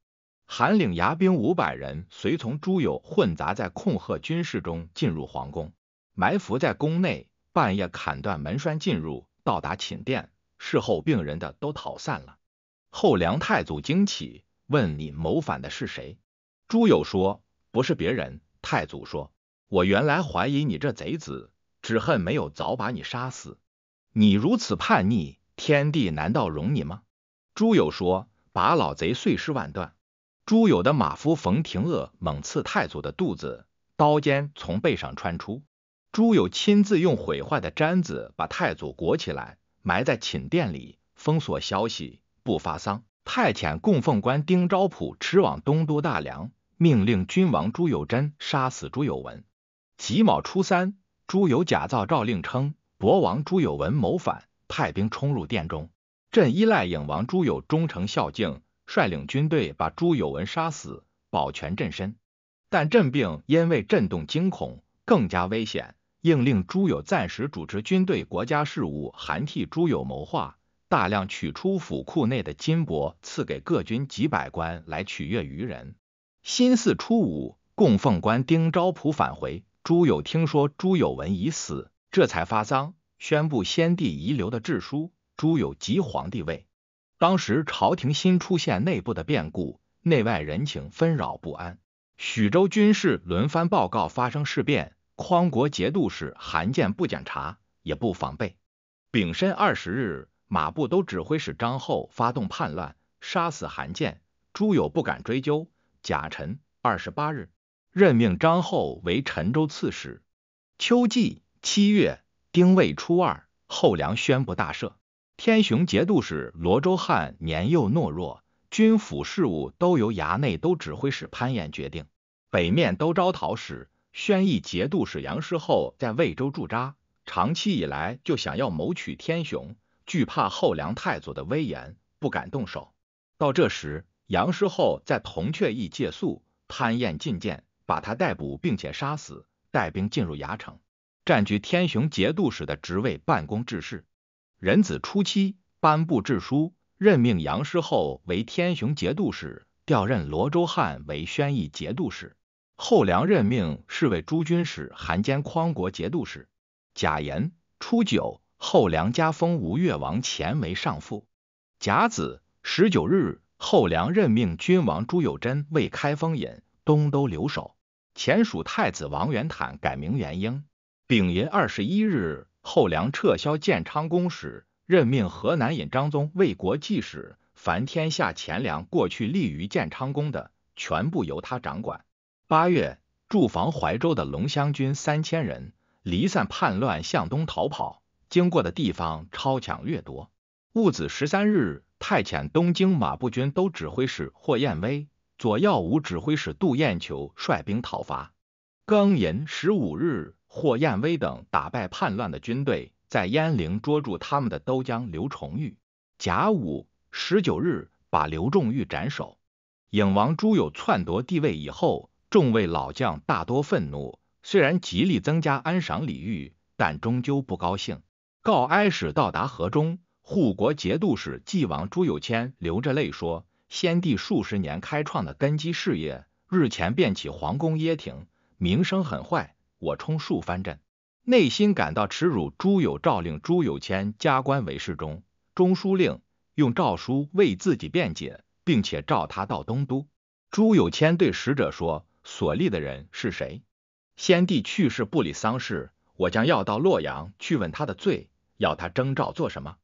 韩领牙兵五百人，随从朱友混杂在控贺军士中进入皇宫，埋伏在宫内，半夜砍断门栓进入，到达寝殿。事后病人的都逃散了。后梁太祖惊起，问你谋反的是谁？朱友说不是别人。太祖说：“我原来怀疑你这贼子，只恨没有早把你杀死。你如此叛逆，天地难道容你吗？”朱友说：“把老贼碎尸万段。”朱友的马夫冯廷鄂猛刺太祖的肚子，刀尖从背上穿出。朱友亲自用毁坏的毡子把太祖裹起来，埋在寝殿里，封锁消息，不发丧。派遣供奉官丁昭普驰往东都大梁。命令君王朱友贞杀死朱友文。己卯初三，朱友假造诏令称博王朱友文谋反，派兵冲入殿中。朕依赖颖王朱友忠诚孝敬，率领军队把朱友文杀死，保全朕身。但朕病因为震动惊恐，更加危险，应令朱友暂时主持军队国家事务，韩替朱友谋划，大量取出府库内的金帛，赐给各军几百官来取悦于人。新四初五，供奉官丁昭普返回，朱友听说朱友文已死，这才发丧，宣布先帝遗留的制书，朱友即皇帝位。当时朝廷新出现内部的变故，内外人情纷扰不安，徐州军事轮番报告发生事变，匡国节度使韩建不检查，也不防备。丙申二十日，马步都指挥使张后发动叛乱，杀死韩建，朱友不敢追究。甲辰二十八日，任命张后为陈州刺史。秋季七月丁未初二，后梁宣布大赦。天雄节度使罗周汉年幼懦弱，军府事务都由衙内都指挥使潘彦决定。北面都招讨使宣义节度使杨师厚在魏州驻扎，长期以来就想要谋取天雄，惧怕后梁太祖的威严，不敢动手。到这时，杨师厚在铜雀驿借宿，潘彦进谏，把他逮捕，并且杀死，带兵进入牙城，占据天雄节度使的职位，办公治事。壬子初期，颁布制书，任命杨师厚为天雄节度使，调任罗州汉为宣义节度使。后梁任命侍卫诸军使韩兼匡国节度使。甲寅初九，后梁加封吴越王钱为上父。甲子十九日，后梁任命君王朱友贞为开封尹、东都留守。前蜀太子王元坦改名元英。丙寅二十一日。后梁撤销建昌公使，任命河南尹张宗为国记使。凡天下钱粮过去立于建昌宫的，全部由他掌管。八月，驻防怀州的龙乡军三千人离散叛乱，向东逃跑，经过的地方超抢掠夺。戊子十三日，派遣东京马步军都指挥使霍彦威、左耀武指挥使杜彦球率兵讨伐。庚寅十五日。霍彦威等打败叛乱的军队，在鄢陵捉住他们的都将刘崇玉。甲午十九日，把刘仲玉斩首。颖王朱友篡夺帝位以后，众位老将大多愤怒，虽然极力增加安赏礼遇，但终究不高兴。告哀使到达河中，护国节度使纪王朱有谦流着泪说：“先帝数十年开创的根基事业，日前便起皇宫掖庭，名声很坏。”我冲数藩镇，内心感到耻辱。朱友诏令朱有谦加官为侍中、中书令，用诏书为自己辩解，并且召他到东都。朱有谦对使者说：“所立的人是谁？先帝去世不理丧事，我将要到洛阳去问他的罪，要他征召做什么？”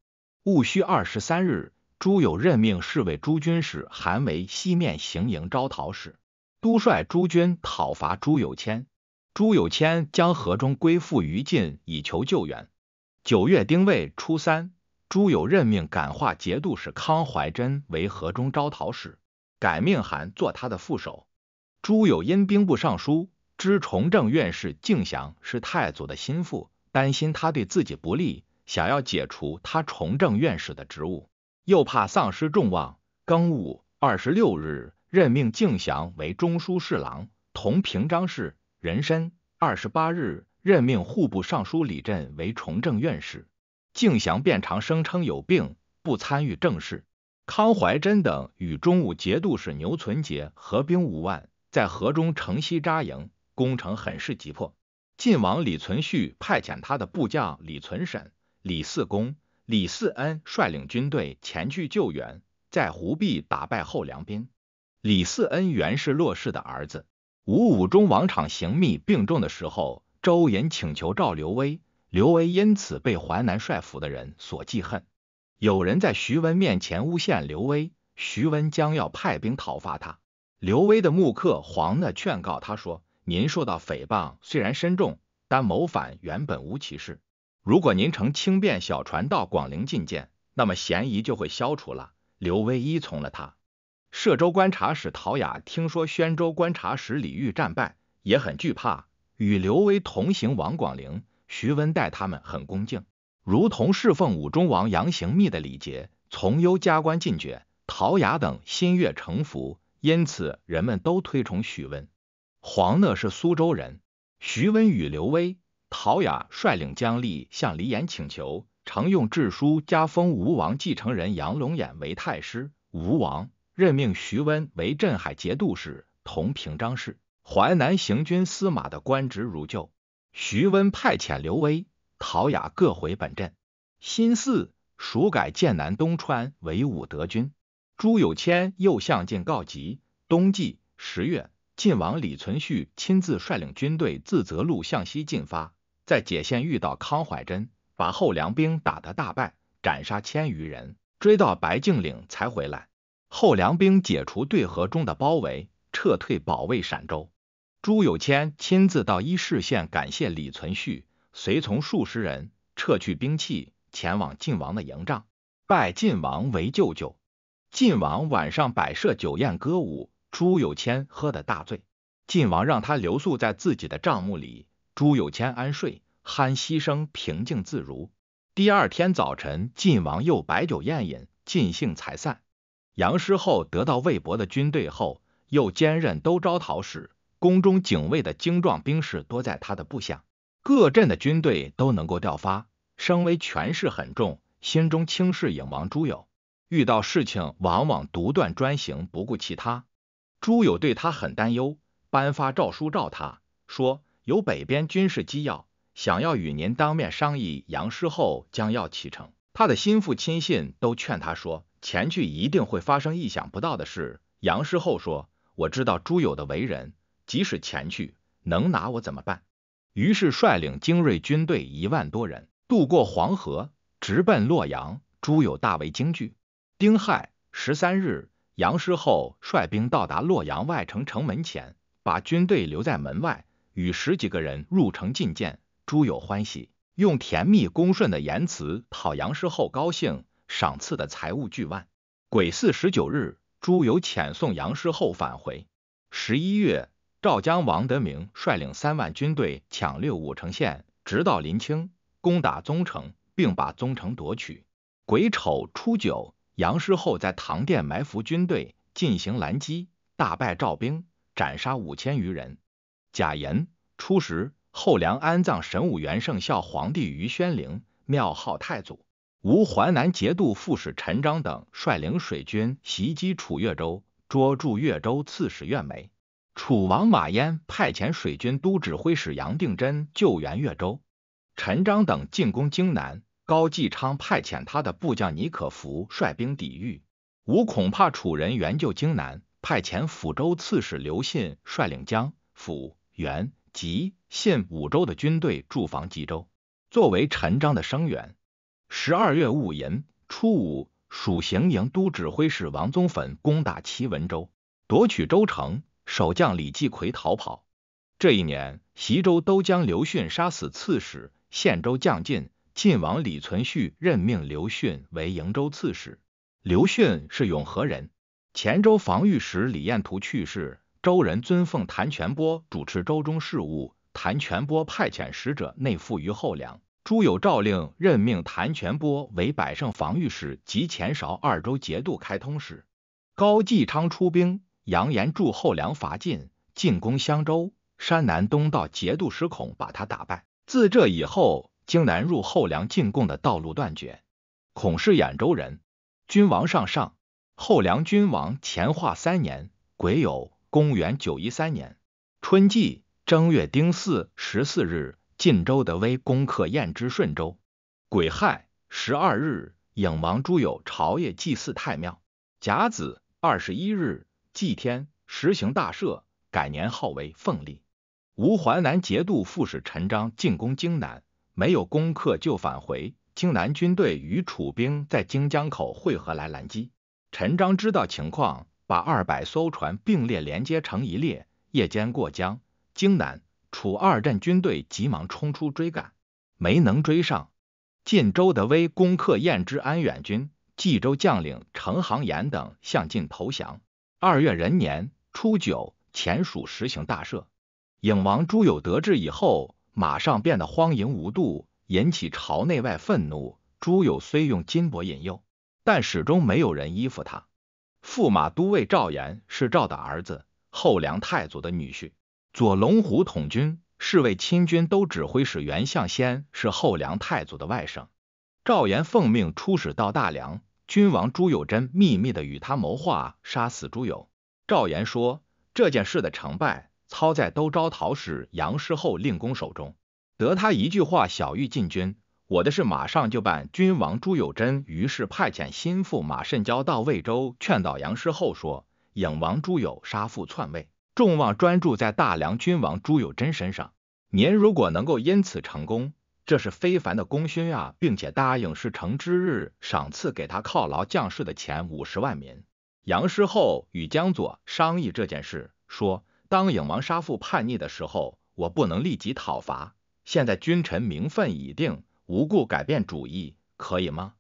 戊戌二十三日，朱友任命侍卫诸军使韩为西面行营招讨使，督率诸军讨伐朱友谦。朱友谦将河中归附于晋，以求救援。九月丁未初三，朱友任命感化节度使康怀真为河中招讨使，改命韩做他的副手。朱有因兵部尚书知崇政院士敬祥是太祖的心腹，担心他对自己不利，想要解除他崇政院士的职务，又怕丧失众望。庚午二十六日，任命敬祥为中书侍郎、同平章事。壬申二十八日，任命户部尚书李振为崇政院士。敬祥便常声称有病，不参与政事。康怀真等与中武节度使牛存杰合兵五万，在河中城西扎营，攻城很是急迫。晋王李存勖派遣他的部将李存审、李嗣恭、李嗣恩率领军队前去救援，在湖壁打败后梁兵。李嗣恩原是骆氏的儿子。吴武中王昶行密病重的时候，周寅请求召刘威，刘威因此被淮南帅府的人所记恨。有人在徐温面前诬陷刘威，徐温将要派兵讨伐他。刘威的幕客黄呢劝告他说：“您受到诽谤虽然深重，但谋反原本无其事。如果您乘轻便小船到广陵觐见，那么嫌疑就会消除了。”刘威依从了他。歙州观察使陶雅听说宣州观察使李煜战败，也很惧怕，与刘威同行王广陵。徐温待他们很恭敬，如同侍奉武中王杨行密的礼节，从优加官进爵。陶雅等心悦诚服，因此人们都推崇徐温。黄讷是苏州人，徐温与刘威、陶雅率领将吏向李衍请求，常用制书加封吴王继承人杨龙眼为太师。吴王。任命徐温为镇海节度使、同平章事。淮南行军司马的官职如旧。徐温派遣刘威、陶雅各回本镇。新四，蜀改剑南东川为武德军。朱有谦又向晋告急。冬季十月，晋王李存勖亲自率领军队自泽路向西进发，在解县遇到康怀真，把后梁兵打得大败，斩杀千余人，追到白敬岭才回来。后梁兵解除对河中的包围，撤退保卫陕州。朱有谦亲自到伊势县感谢李存勖，随从数十人撤去兵器，前往晋王的营帐，拜晋王为舅舅。晋王晚上摆设酒宴歌舞，朱有谦喝得大醉。晋王让他留宿在自己的帐幕里，朱有谦安睡，酣息声平静自如。第二天早晨，晋王又摆酒宴饮，尽兴才散。杨师厚得到魏博的军队后，又兼任都招讨使。宫中警卫的精壮兵士多在他的部下，各镇的军队都能够调发，声威权势很重，心中轻视颖王朱友，遇到事情往往独断专行，不顾其他。朱友对他很担忧，颁发诏书召他说，有北边军事机要，想要与您当面商议。杨师厚将要启程，他的心腹亲信都劝他说，前去一定会发生意想不到的事。杨师厚说，我知道朱友的为人。即使前去，能拿我怎么办？于是率领精锐军队一万多人，渡过黄河，直奔洛阳。朱友大为惊惧。丁亥十三日，杨师厚率兵到达洛阳外城城门前，把军队留在门外，与十几个人入城觐见。朱友欢喜，用甜蜜恭顺的言辞讨杨师厚高兴，赏赐的财物巨万。癸巳十九日，朱友遣送杨师厚返回。十一月。赵将王德明率领三万军队抢掠武城县，直到临清，攻打宗城，并把宗城夺取。癸丑初九，杨师厚在唐店埋伏军队，进行拦击，大败赵兵，斩杀五千余人。甲寅初十，后梁安葬神武元圣孝皇帝于宣陵，庙号太祖。吴淮南节度副使陈章等率领水军袭击楚越州，捉住越州刺史苑眉。楚王马焉派遣水军都指挥使杨定真救援越州，陈章等进攻荆南，高继昌派遣他的部将倪可孚率兵抵御。吴恐怕楚人援救荆南，派遣抚州刺史刘信率领江、抚、元、吉、信五州的军队驻防吉州，作为陈章的声援。十二月戊寅初五，蜀行营都指挥使王宗汾攻打祁文州，夺取州城。守将李继奎逃跑。这一年，习州都将刘训杀死刺史，献州将进。晋王李存勖任命刘训为瀛州刺史。刘训是永和人。前州防御使李彦图去世，州人尊奉谭全波主持州中事务。谭全波派遣使者内附于后梁。朱有诏令任命谭全波为百胜防御使及前韶二州节度开通使。高继昌出兵。扬言助后梁伐晋，进攻襄州。山南东道节度使孔把他打败。自这以后，荆南入后梁进贡的道路断绝。孔氏兖州人。君王上上，后梁君王乾化三年癸酉，公元九一三年春季正月丁巳十四日，晋州德威攻克燕之顺州。癸亥十二日，颖王朱友朝夜祭祀太庙。甲子二十一日。祭天，实行大赦，改年号为凤历。吴淮南节度副使陈章进攻荆南，没有攻克就返回。荆南军队与楚兵在荆江口汇合来拦击。陈章知道情况，把二百艘船并列连接成一列，夜间过江。荆南、楚二镇军队急忙冲出追赶，没能追上。晋周德威攻克燕之安远军，冀州将领程行言等向晋投降。二月壬年初九，前蜀实行大赦。颖王朱友得志以后，马上变得荒淫无度，引起朝内外愤怒。朱友虽用金帛引诱，但始终没有人依附他。驸马都尉赵岩是赵的儿子，后梁太祖的女婿。左龙虎统军、侍卫亲军都指挥使袁象先是后梁太祖的外甥。赵岩奉命出使到大梁。君王朱友贞秘密的与他谋划，杀死朱友。赵岩说，这件事的成败操在都招讨使杨师厚令公手中。得他一句话，小玉进军，我的事马上就办。君王朱有贞于是派遣心腹马慎交到魏州，劝导杨师厚说：颖王朱友杀父篡位，众望专注在大梁君王朱有贞身上。您如果能够因此成功，这是非凡的功勋啊！并且答应事成之日赏赐给他犒劳将士的钱五十万民。杨师厚与江左商议这件事，说：当影王杀父叛逆的时候，我不能立即讨伐。现在君臣名分已定，无故改变主意，可以吗？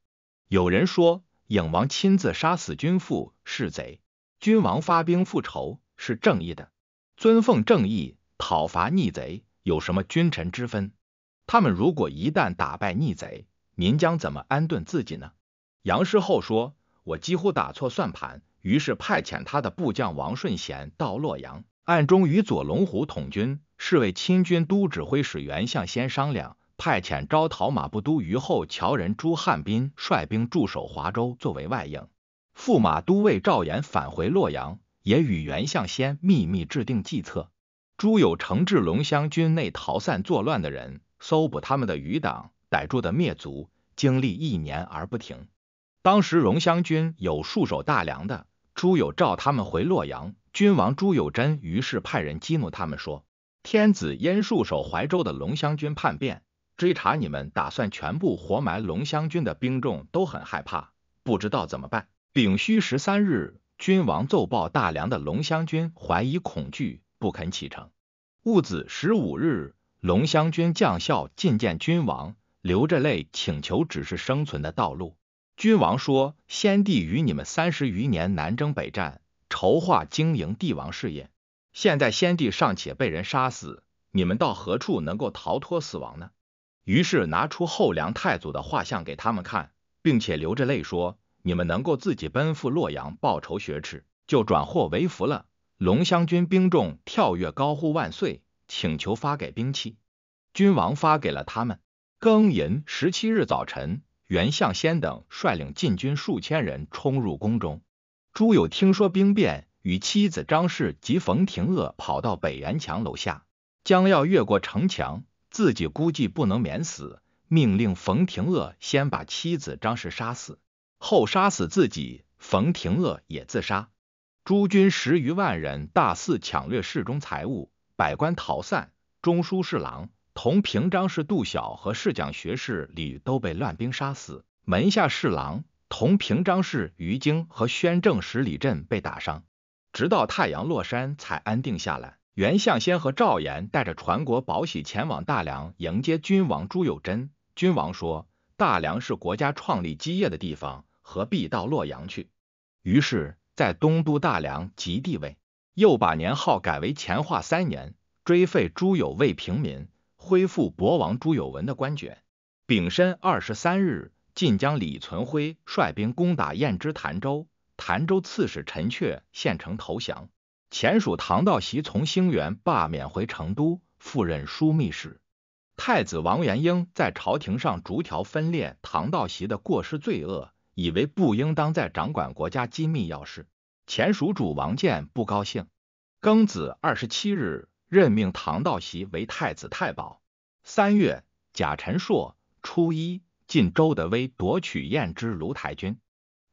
有人说，影王亲自杀死君父是贼，君王发兵复仇是正义的，尊奉正义，讨伐逆贼，有什么君臣之分？他们如果一旦打败逆贼，您将怎么安顿自己呢？杨师厚说：“我几乎打错算盘。”于是派遣他的部将王顺贤到洛阳，暗中与左龙虎统军。是为亲军都指挥使袁相先商量，派遣招讨马步都虞后乔人朱汉斌率兵驻守华州作为外应。驸马都尉赵岩返回洛阳，也与袁相先秘密制定计策。朱有惩治龙乡军内逃散作乱的人，搜捕他们的余党，逮住的灭族，经历一年而不停。当时龙乡军有戍守大梁的，朱友召他们回洛阳。君王朱友贞于是派人激怒他们说。天子因戍守怀州的龙乡军叛变，追查你们打算全部活埋龙乡军的兵众都很害怕，不知道怎么办。丙戌十三日，君王奏报大梁的龙乡军怀疑恐惧，不肯启程。戊子十五日，龙乡军将校觐见君王，流着泪请求指示生存的道路。君王说：先帝与你们三十余年南征北战，筹划经营帝王事业。现在先帝尚且被人杀死，你们到何处能够逃脱死亡呢？于是拿出后梁太祖的画像给他们看，并且流着泪说：“你们能够自己奔赴洛阳报仇雪耻，就转祸为福了。”龙乡军兵众跳跃高呼万岁，请求发给兵器。君王发给了他们。庚寅十七日早晨，袁相先等率领禁军数千人冲入宫中。朱友听说兵变。与妻子张氏及冯廷鄂跑到北垣墙楼下，将要越过城墙，自己估计不能免死，命令冯廷鄂先把妻子张氏杀死，后杀死自己。冯廷鄂也自杀。诸军十余万人大肆抢掠市中财物，百官逃散，中书侍郎同平章事杜晓和侍讲学士李都被乱兵杀死，门下侍郎同平章事于京和宣政使李振被打伤。直到太阳落山才安定下来。袁相先和赵岩带着传国宝玺前往大梁迎接君王朱有贞。君王说：“大梁是国家创立基业的地方，何必到洛阳去？”于是，在东都大梁即帝位，又把年号改为乾化三年，追废朱有为平民，恢复博王朱有文的官爵。丙申二十三日，晋江李存辉率兵攻打燕之潭州。潭州刺史陈确献城投降，前蜀唐道习从兴元罢免回成都，复任枢密使。太子王元英在朝廷上逐条分裂唐道习的过失罪恶，以为不应当再掌管国家机密要事。前蜀主王建不高兴，庚子二十七日任命唐道习为太子太保。三月甲辰朔初一，晋周德威夺取燕之卢台军。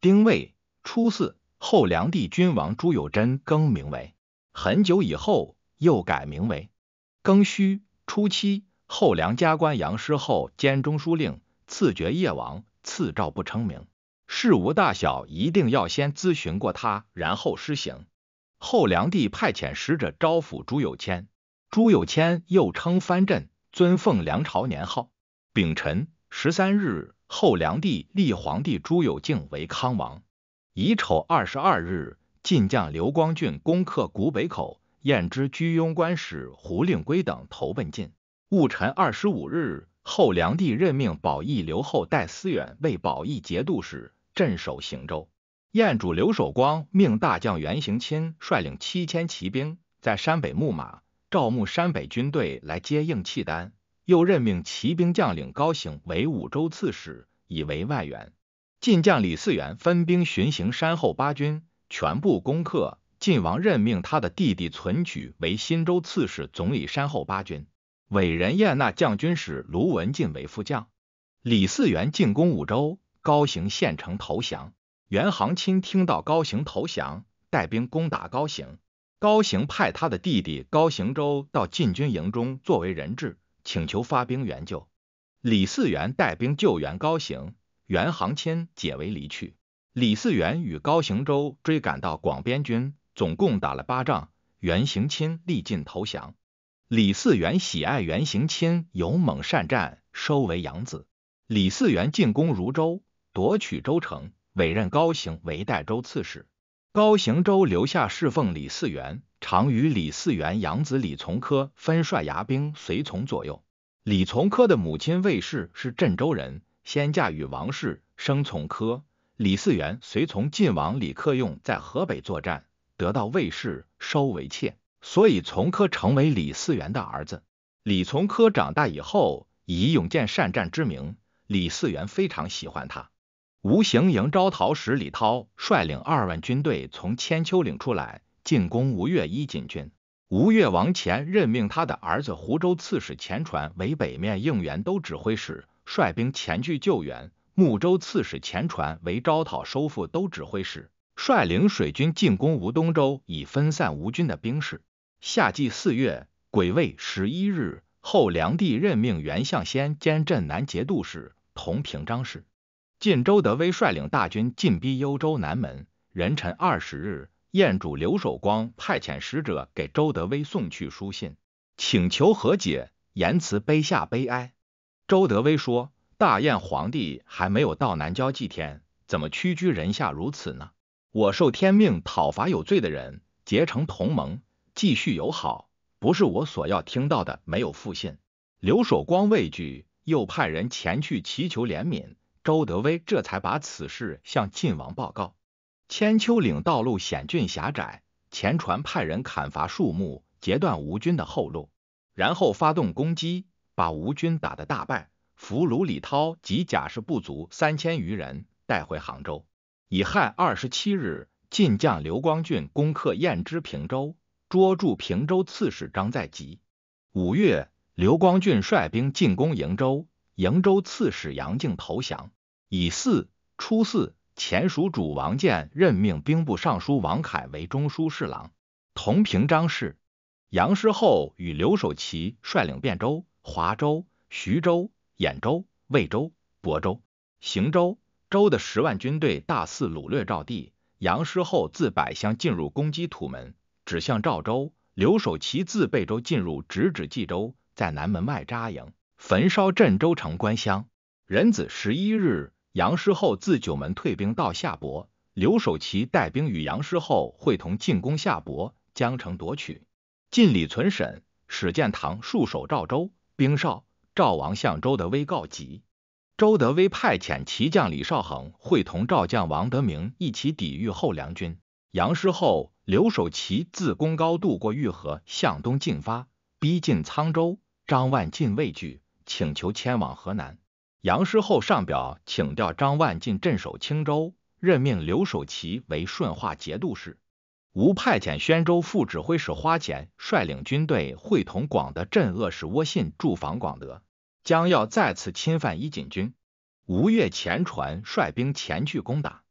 丁未。初四，后梁帝君王朱友贞更名为。很久以后，又改名为。庚戌初七，后梁加官杨师厚兼中书令，赐爵叶王，赐诏不称名。事无大小，一定要先咨询过他，然后施行。后梁帝派遣使者招抚朱有谦，朱有谦又称藩镇，尊奉梁朝年号。丙辰十三日，后梁帝立皇帝朱有敬为康王。乙丑二十二日，晋将刘光俊攻克古北口，燕之居庸官使胡令圭等投奔晋。戊辰二十五日，后梁帝任命保义刘后代思远为保义节度使，镇守行州。燕主刘守光命大将袁行钦率领七千骑兵在山北牧马，召募山北军队来接应契丹。又任命骑兵将领高行为武州刺史，以为外援。晋将李嗣源分兵巡行山后八军，全部攻克，晋王任命他的弟弟存取为新州刺史、总理山后八军，委任燕纳将军使卢文进为副将。李嗣源进攻武州，高行献城投降。袁行钦听到高行投降，带兵攻打高行。高行派他的弟弟高行周到禁军营中作为人质，请求发兵援救。李嗣源带兵救援高行，袁行钦解围离去。李嗣源与高行周追赶到广边军，总共打了八仗，袁行钦力尽投降。李嗣源喜爱袁行钦勇猛善战，收为养子。李嗣源进攻汝州，夺取州城，委任高行为代州刺史。高行州留下侍奉李嗣源，常与李嗣源养子李从珂分率牙兵随从左右。李从珂的母亲魏氏是镇州人，先嫁与王氏，生从珂。李嗣源随从晋王李克用在河北作战，得到魏氏，收为妾，所以从珂成为李嗣源的儿子。李从珂长大以后，以勇健善战之名。李嗣源非常喜欢他。吴行营招讨使李涛率领二万军队从千秋岭出来进攻吴越一锦军。吴越王钱任命他的儿子湖州刺史钱传为北面应援都指挥使，率兵前去救援。睦州刺史钱传为招讨收复都指挥使，率领水军进攻吴东州，以分散吴军的兵士。夏季四月癸未十一日。后梁帝任命袁相先兼镇南节度使、同平章事。晋周德威率领大军进逼幽州南门。壬辰二十日，燕主刘守光派遣使者给周德威送去书信，请求和解，言辞卑下悲哀。周德威说：“大燕皇帝还没有到南郊祭天，怎么屈居人下如此呢？我受天命讨伐有罪的人，结成同盟，继续友好。”不是我所要听到的，没有复信。刘守光畏惧，又派人前去祈求怜悯。周德威这才把此事向晋王报告。千秋岭道路险峻狭窄，前船派人砍伐树木，截断吴军的后路，然后发动攻击，把吴军打得大败，俘虏李涛及甲士部族三千余人，带回杭州。乙亥二十七日，晋将刘光俊攻克燕之平州。捉住平州刺史张在吉。五月，刘光俊率兵进攻瀛州，营州刺史杨敬投降。乙巳，初四，前蜀主王建任命兵部尚书王凯为中书侍郎，同平章事。杨师厚与刘守奇率领汴州、华州、徐州、兖州、魏州、亳州、邢州州的十万军队大肆掳掠赵地。杨师厚自百乡进入攻击土门。指向赵州，刘守奇自贝州进入，直指冀州，在南门外扎营，焚烧镇州城关乡。壬子十一日，杨师厚自九门退兵到夏伯，刘守奇带兵与杨师厚会同进攻夏伯，将城夺取。晋李存审、史建堂戍守赵州，兵少，赵王向周德威告急。周德威派遣骑将李少恒会同赵将王德明一起抵御后梁军。杨师厚、刘守奇自宫高渡过御河，向东进发，逼近沧州。张万进畏惧，请求迁往河南。杨师厚上表请调张万进镇守青州，任命刘守奇为顺化节度使。吴派遣宣州副指挥使花钱率领军队会同广德镇遏使窝信驻防广德，将要再次侵犯伊锦军。吴越前船率兵前去攻打。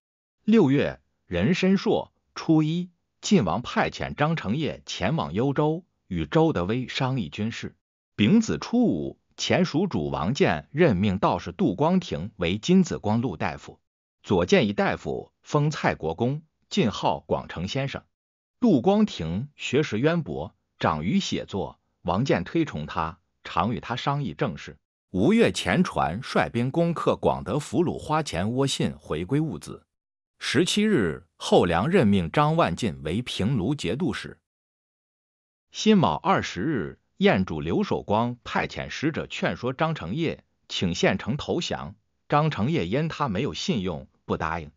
六月，任申朔。初一，晋王派遣张承业前往幽州，与周德威商议军事。丙子初五，前蜀主王建任命道士杜光庭为金子光禄大夫，左谏议大夫，封蔡国公，晋号广成先生。杜光庭学识渊博，长于写作，王建推崇他，常与他商议政事。吴越前传率兵攻克广德，俘虏花钱窝信，回归物资。十七日，后梁任命张万进为平卢节度使。辛卯二十日，燕主刘守光派遣使者劝说张承业，请献城投降。张承业因他没有信用，不答应。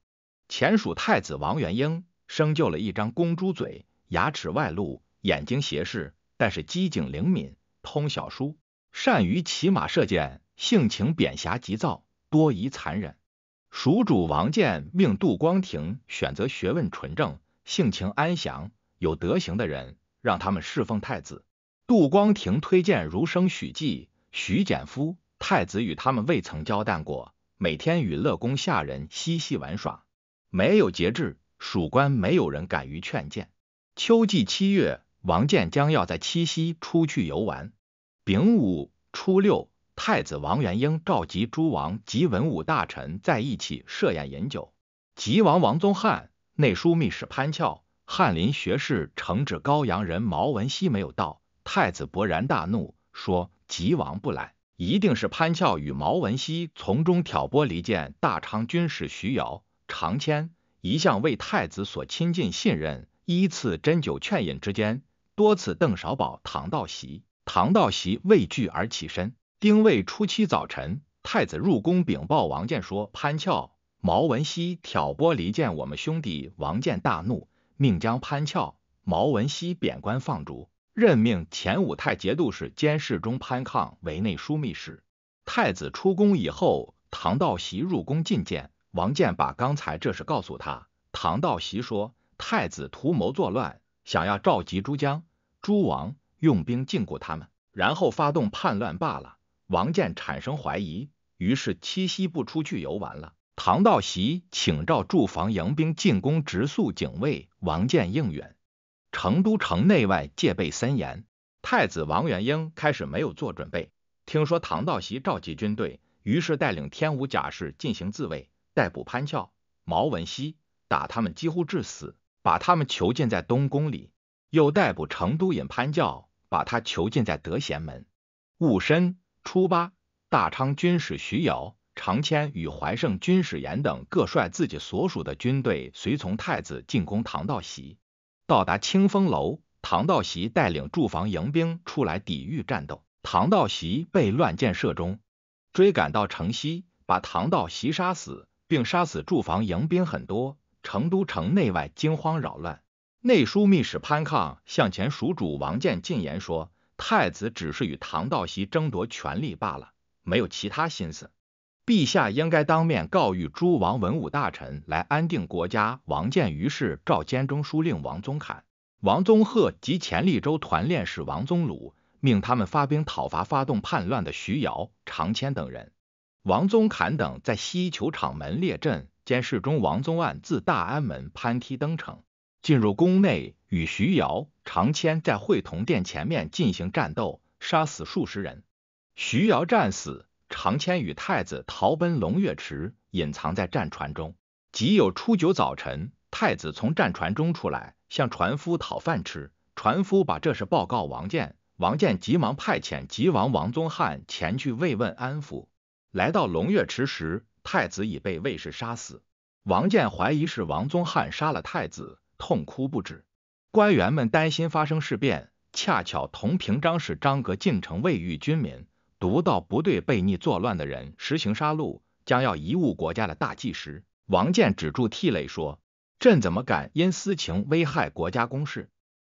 前蜀太子王元英生就了一张公猪嘴，牙齿外露，眼睛斜视，但是机警灵敏，通晓书，善于骑马射箭，性情扁狭急躁，多疑残忍。蜀主王建命杜光庭选择学问纯正、性情安详、有德行的人，让他们侍奉太子。杜光庭推荐儒生许济、许简夫，太子与他们未曾交淡过，每天与乐宫下人嬉戏玩耍，没有节制。蜀官没有人敢于劝谏。秋季七月，王建将要在七夕出去游玩。丙午初六，太子王元英召集诸王及文武大臣在一起设宴饮酒。吉王王宗翰、内书密使潘翘、翰林学士承旨高阳人毛文熙没有到，太子勃然大怒，说吉王不来，一定是潘翘与毛文熙从中挑拨离间。大昌军使徐瑶、常谦一向为太子所亲近信任，依次斟酒劝饮之间，多次邓少保唐道习，唐道习畏惧而起身。丁未初七早晨，太子入宫禀报王建说潘翘。毛文熙挑拨离间我们兄弟，王建大怒，命将潘翘、毛文熙贬官放逐，任命前武太节度使兼侍中潘抗为内枢密使。太子出宫以后，唐道习入宫觐见，王建把刚才这事告诉他。唐道习说，太子图谋作乱，想要召集诸将、诸王，用兵禁锢他们，然后发动叛乱罢了。王建产生怀疑，于是七夕不出去游玩了。唐道习请召驻防迎兵进攻直宿警卫，王建应允。成都城内外戒备森严，太子王元英开始没有做准备。听说唐道习召集军队，于是带领天武甲士进行自卫，逮捕潘翘、毛文熙，打他们几乎致死，把他们囚禁在东宫里。又逮捕成都尹潘教，把他囚禁在德贤门。戊申初八，大昌军使徐瑶。常谦与怀胜军使严等各率自己所属的军队随从太子进攻唐道习，到达清风楼，唐道习带领驻防迎兵出来抵御战斗，唐道习被乱箭射中，追赶到城西，把唐道习杀死，并杀死驻防迎兵很多，成都城内外惊慌扰乱。内书密使潘抗向前蜀主王建进言说，太子只是与唐道习争夺权力罢了，没有其他心思。陛下应该当面告谕诸王文武大臣来安定国家。王建于是召监中书令王宗侃、王宗鹤及前利州团练使王宗鲁，命他们发兵讨伐发动叛乱的徐瑶、常谦等人。王宗侃等在西球场门列阵，监视中王宗案自大安门攀梯登城，进入宫内，与徐瑶、常谦在会同殿前面进行战斗，杀死数十人。徐瑶战死。常谦与太子逃奔龙跃池，隐藏在战船中。即有初九早晨，太子从战船中出来，向船夫讨饭吃。船夫把这事报告王建，王建急忙派遣吉王王宗翰前去慰问安抚。来到龙跃池时，太子已被卫士杀死。王建怀疑是王宗翰杀了太子，痛哭不止。官员们担心发生事变，恰巧同平章事张格进城慰谕军民。读到不对悖逆作乱的人实行杀戮，将要贻误国家的大计时，王建止住涕泪说：“朕怎么敢因私情危害国家公事？”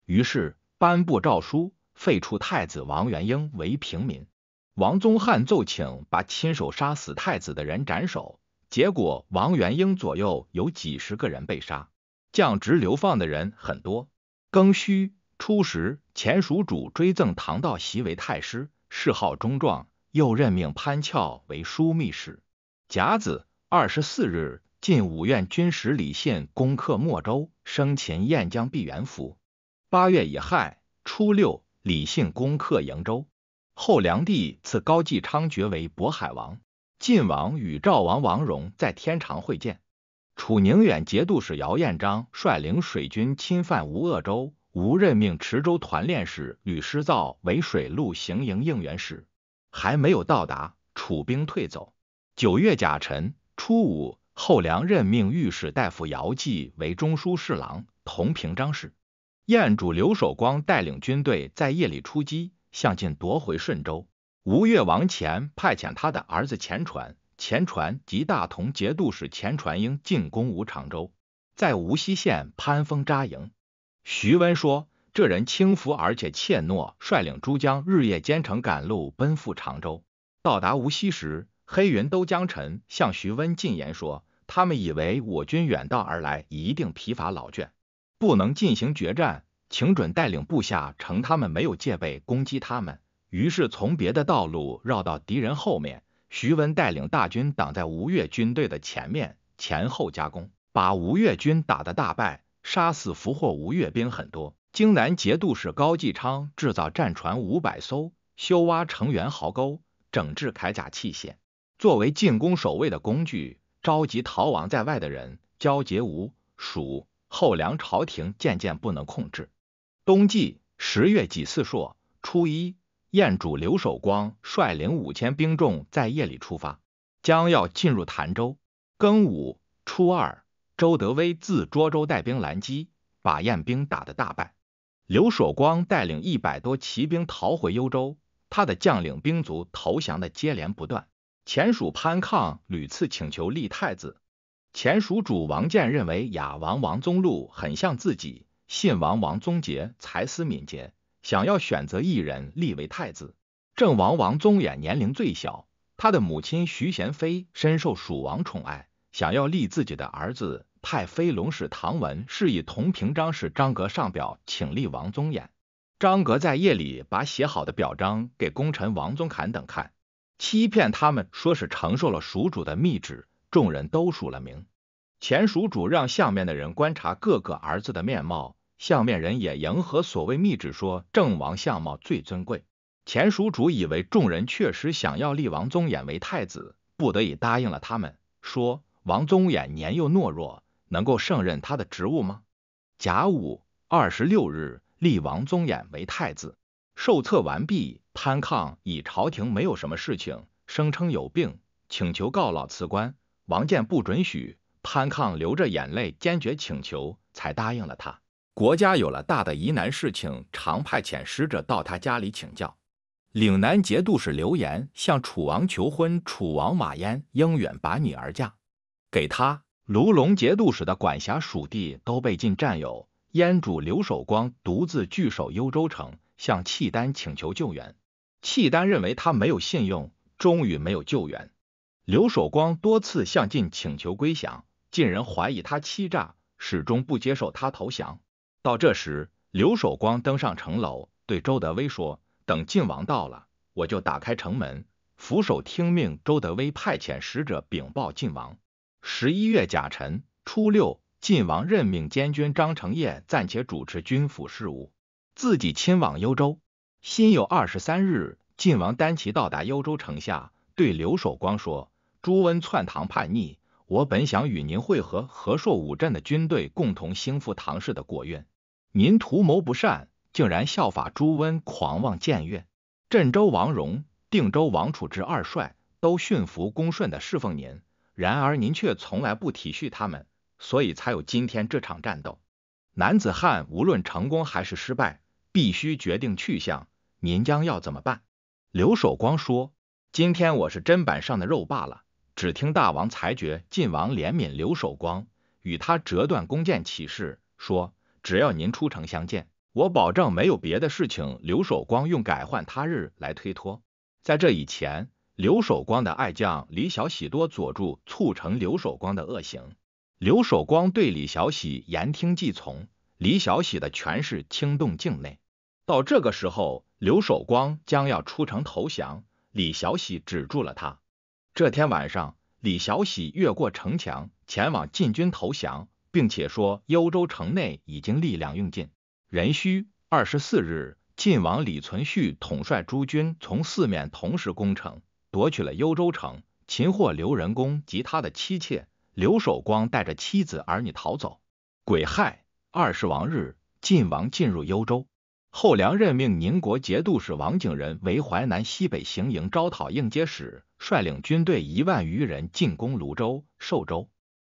于是颁布诏书，废除太子王元英为平民。王宗翰奏请把亲手杀死太子的人斩首，结果王元英左右有几十个人被杀，降职流放的人很多。庚戌初时，前蜀主追赠唐道习为太师。谥号中壮，又任命潘翘为枢密使。甲子二十四日，晋武院军使李信攻克莫州，生擒燕将毕元福。八月乙亥初六，李信攻克瀛州。后梁帝赐高继昌爵为渤海王。晋王与赵王王戎在天长会见。楚宁远节度使姚彦章率领水军侵犯吴鄂州。吴任命池州团练使吕师造为水陆行营应援使，还没有到达，楚兵退走。九月甲辰初五，后梁任命御史大夫姚继为中书侍郎、同平章事。燕主刘守光带领军队在夜里出击，向进夺回顺州。吴越王前派遣他的儿子钱传、钱传及大同节度使钱传英进攻吴常州，在无锡县潘峰扎营。徐温说：“这人轻浮而且怯懦，率领诸将日夜兼程赶路，奔赴常州。到达无锡时，黑云都将臣向徐温进言说：他们以为我军远道而来，一定疲乏劳倦，不能进行决战，请准带领部下乘他们没有戒备攻击他们，于是从别的道路绕到敌人后面。徐温带领大军挡在吴越军队的前面，前后夹攻，把吴越军打得大败，杀死俘获吴越兵很多。荆南节度使高继昌制造战船五百艘，修挖成员壕沟，整治铠甲器械，作为进攻守卫的工具，召集逃亡在外的人，交结吴、蜀、后梁朝廷渐渐不能控制。冬季十月己巳朔初一。燕主刘守光率领五千兵众在夜里出发，将要进入潭州。庚午初二，周德威自涿州带兵拦击，把燕兵打得大败。刘守光带领一百多骑兵逃回幽州，他的将领兵卒投降的接连不断。前蜀潘抗屡次请求立太子，前蜀主王建认为雅王王宗禄很像自己，信王王宗杰才思敏捷。想要选择一人立为太子，郑王王宗衍年龄最小，他的母亲徐贤妃深受蜀王宠爱，想要立自己的儿子，派飞龙使唐文示意同平章事张阁上表请立王宗衍。张阁在夜里把写好的表彰给功臣王宗侃等看，欺骗他们说是承受了蜀主的密旨，众人都署了名。前蜀主让下面的人观察各个儿子的面貌。相面人也迎合所谓密旨，说郑王相貌最尊贵。前蜀主以为众人确实想要立王宗衍为太子，不得已答应了他们，说王宗衍年幼懦弱，能够胜任他的职务吗？甲午二十六日，立王宗衍为太子。受册完毕，潘抗以朝廷没有什么事情，声称有病，请求告老辞官。王建不准许，潘抗流着眼泪，坚决请求，才答应了他。国家有了大的疑难事情，常派遣使者到他家里请教。岭南节度使刘岩向楚王求婚，楚王马焉应允把女儿嫁给他。卢龙节度使的管辖属地都被晋占有，燕主刘守光独自据守幽州城，向契丹请求救援。契丹认为他没有信用，终于没有救援。刘守光多次向晋请求归降，晋人怀疑他欺诈，始终不接受他投降。到这时，刘守光登上城楼，对周德威说：“等晋王到了，我就打开城门，俯首听命。”周德威派遣使者禀报晋王。十一月甲辰初六，晋王任命监军张承业暂且主持军府事务，自己亲往幽州。辛酉二十三日，晋王单骑到达幽州城下，对刘守光说：“朱温篡唐叛逆。”我本想与您会合，和硕五镇的军队共同兴复唐氏的国运。您图谋不善，竟然效法朱温，狂妄僭越。镇州王荣、定州王楚之二帅都驯服恭顺的侍奉您，然而您却从来不体恤他们，所以才有今天这场战斗。男子汉无论成功还是失败，必须决定去向。您将要怎么办？刘守光说：“今天我是砧板上的肉罢了。”只听大王裁决，晋王怜悯刘守光，与他折断弓箭起誓，说只要您出城相见，我保证没有别的事情。刘守光用改换他日来推脱。在这以前，刘守光的爱将李小喜多佐助，促成刘守光的恶行。刘守光对李小喜言听计从，李小喜的权势轻动境内。到这个时候，刘守光将要出城投降，李小喜止住了他。这天晚上，李小喜越过城墙，前往晋军投降，并且说幽州城内已经力量用尽，壬戌二十四日，晋王李存勖统帅诸军从四面同时攻城，夺取了幽州城，擒获刘仁恭及他的妻妾。刘守光带着妻子儿女逃走。癸亥二十王日，晋王进入幽州。后梁任命宁国节度使王景仁为淮南西北行营招讨应接使，率领军队一万余人进攻泸州、寿州。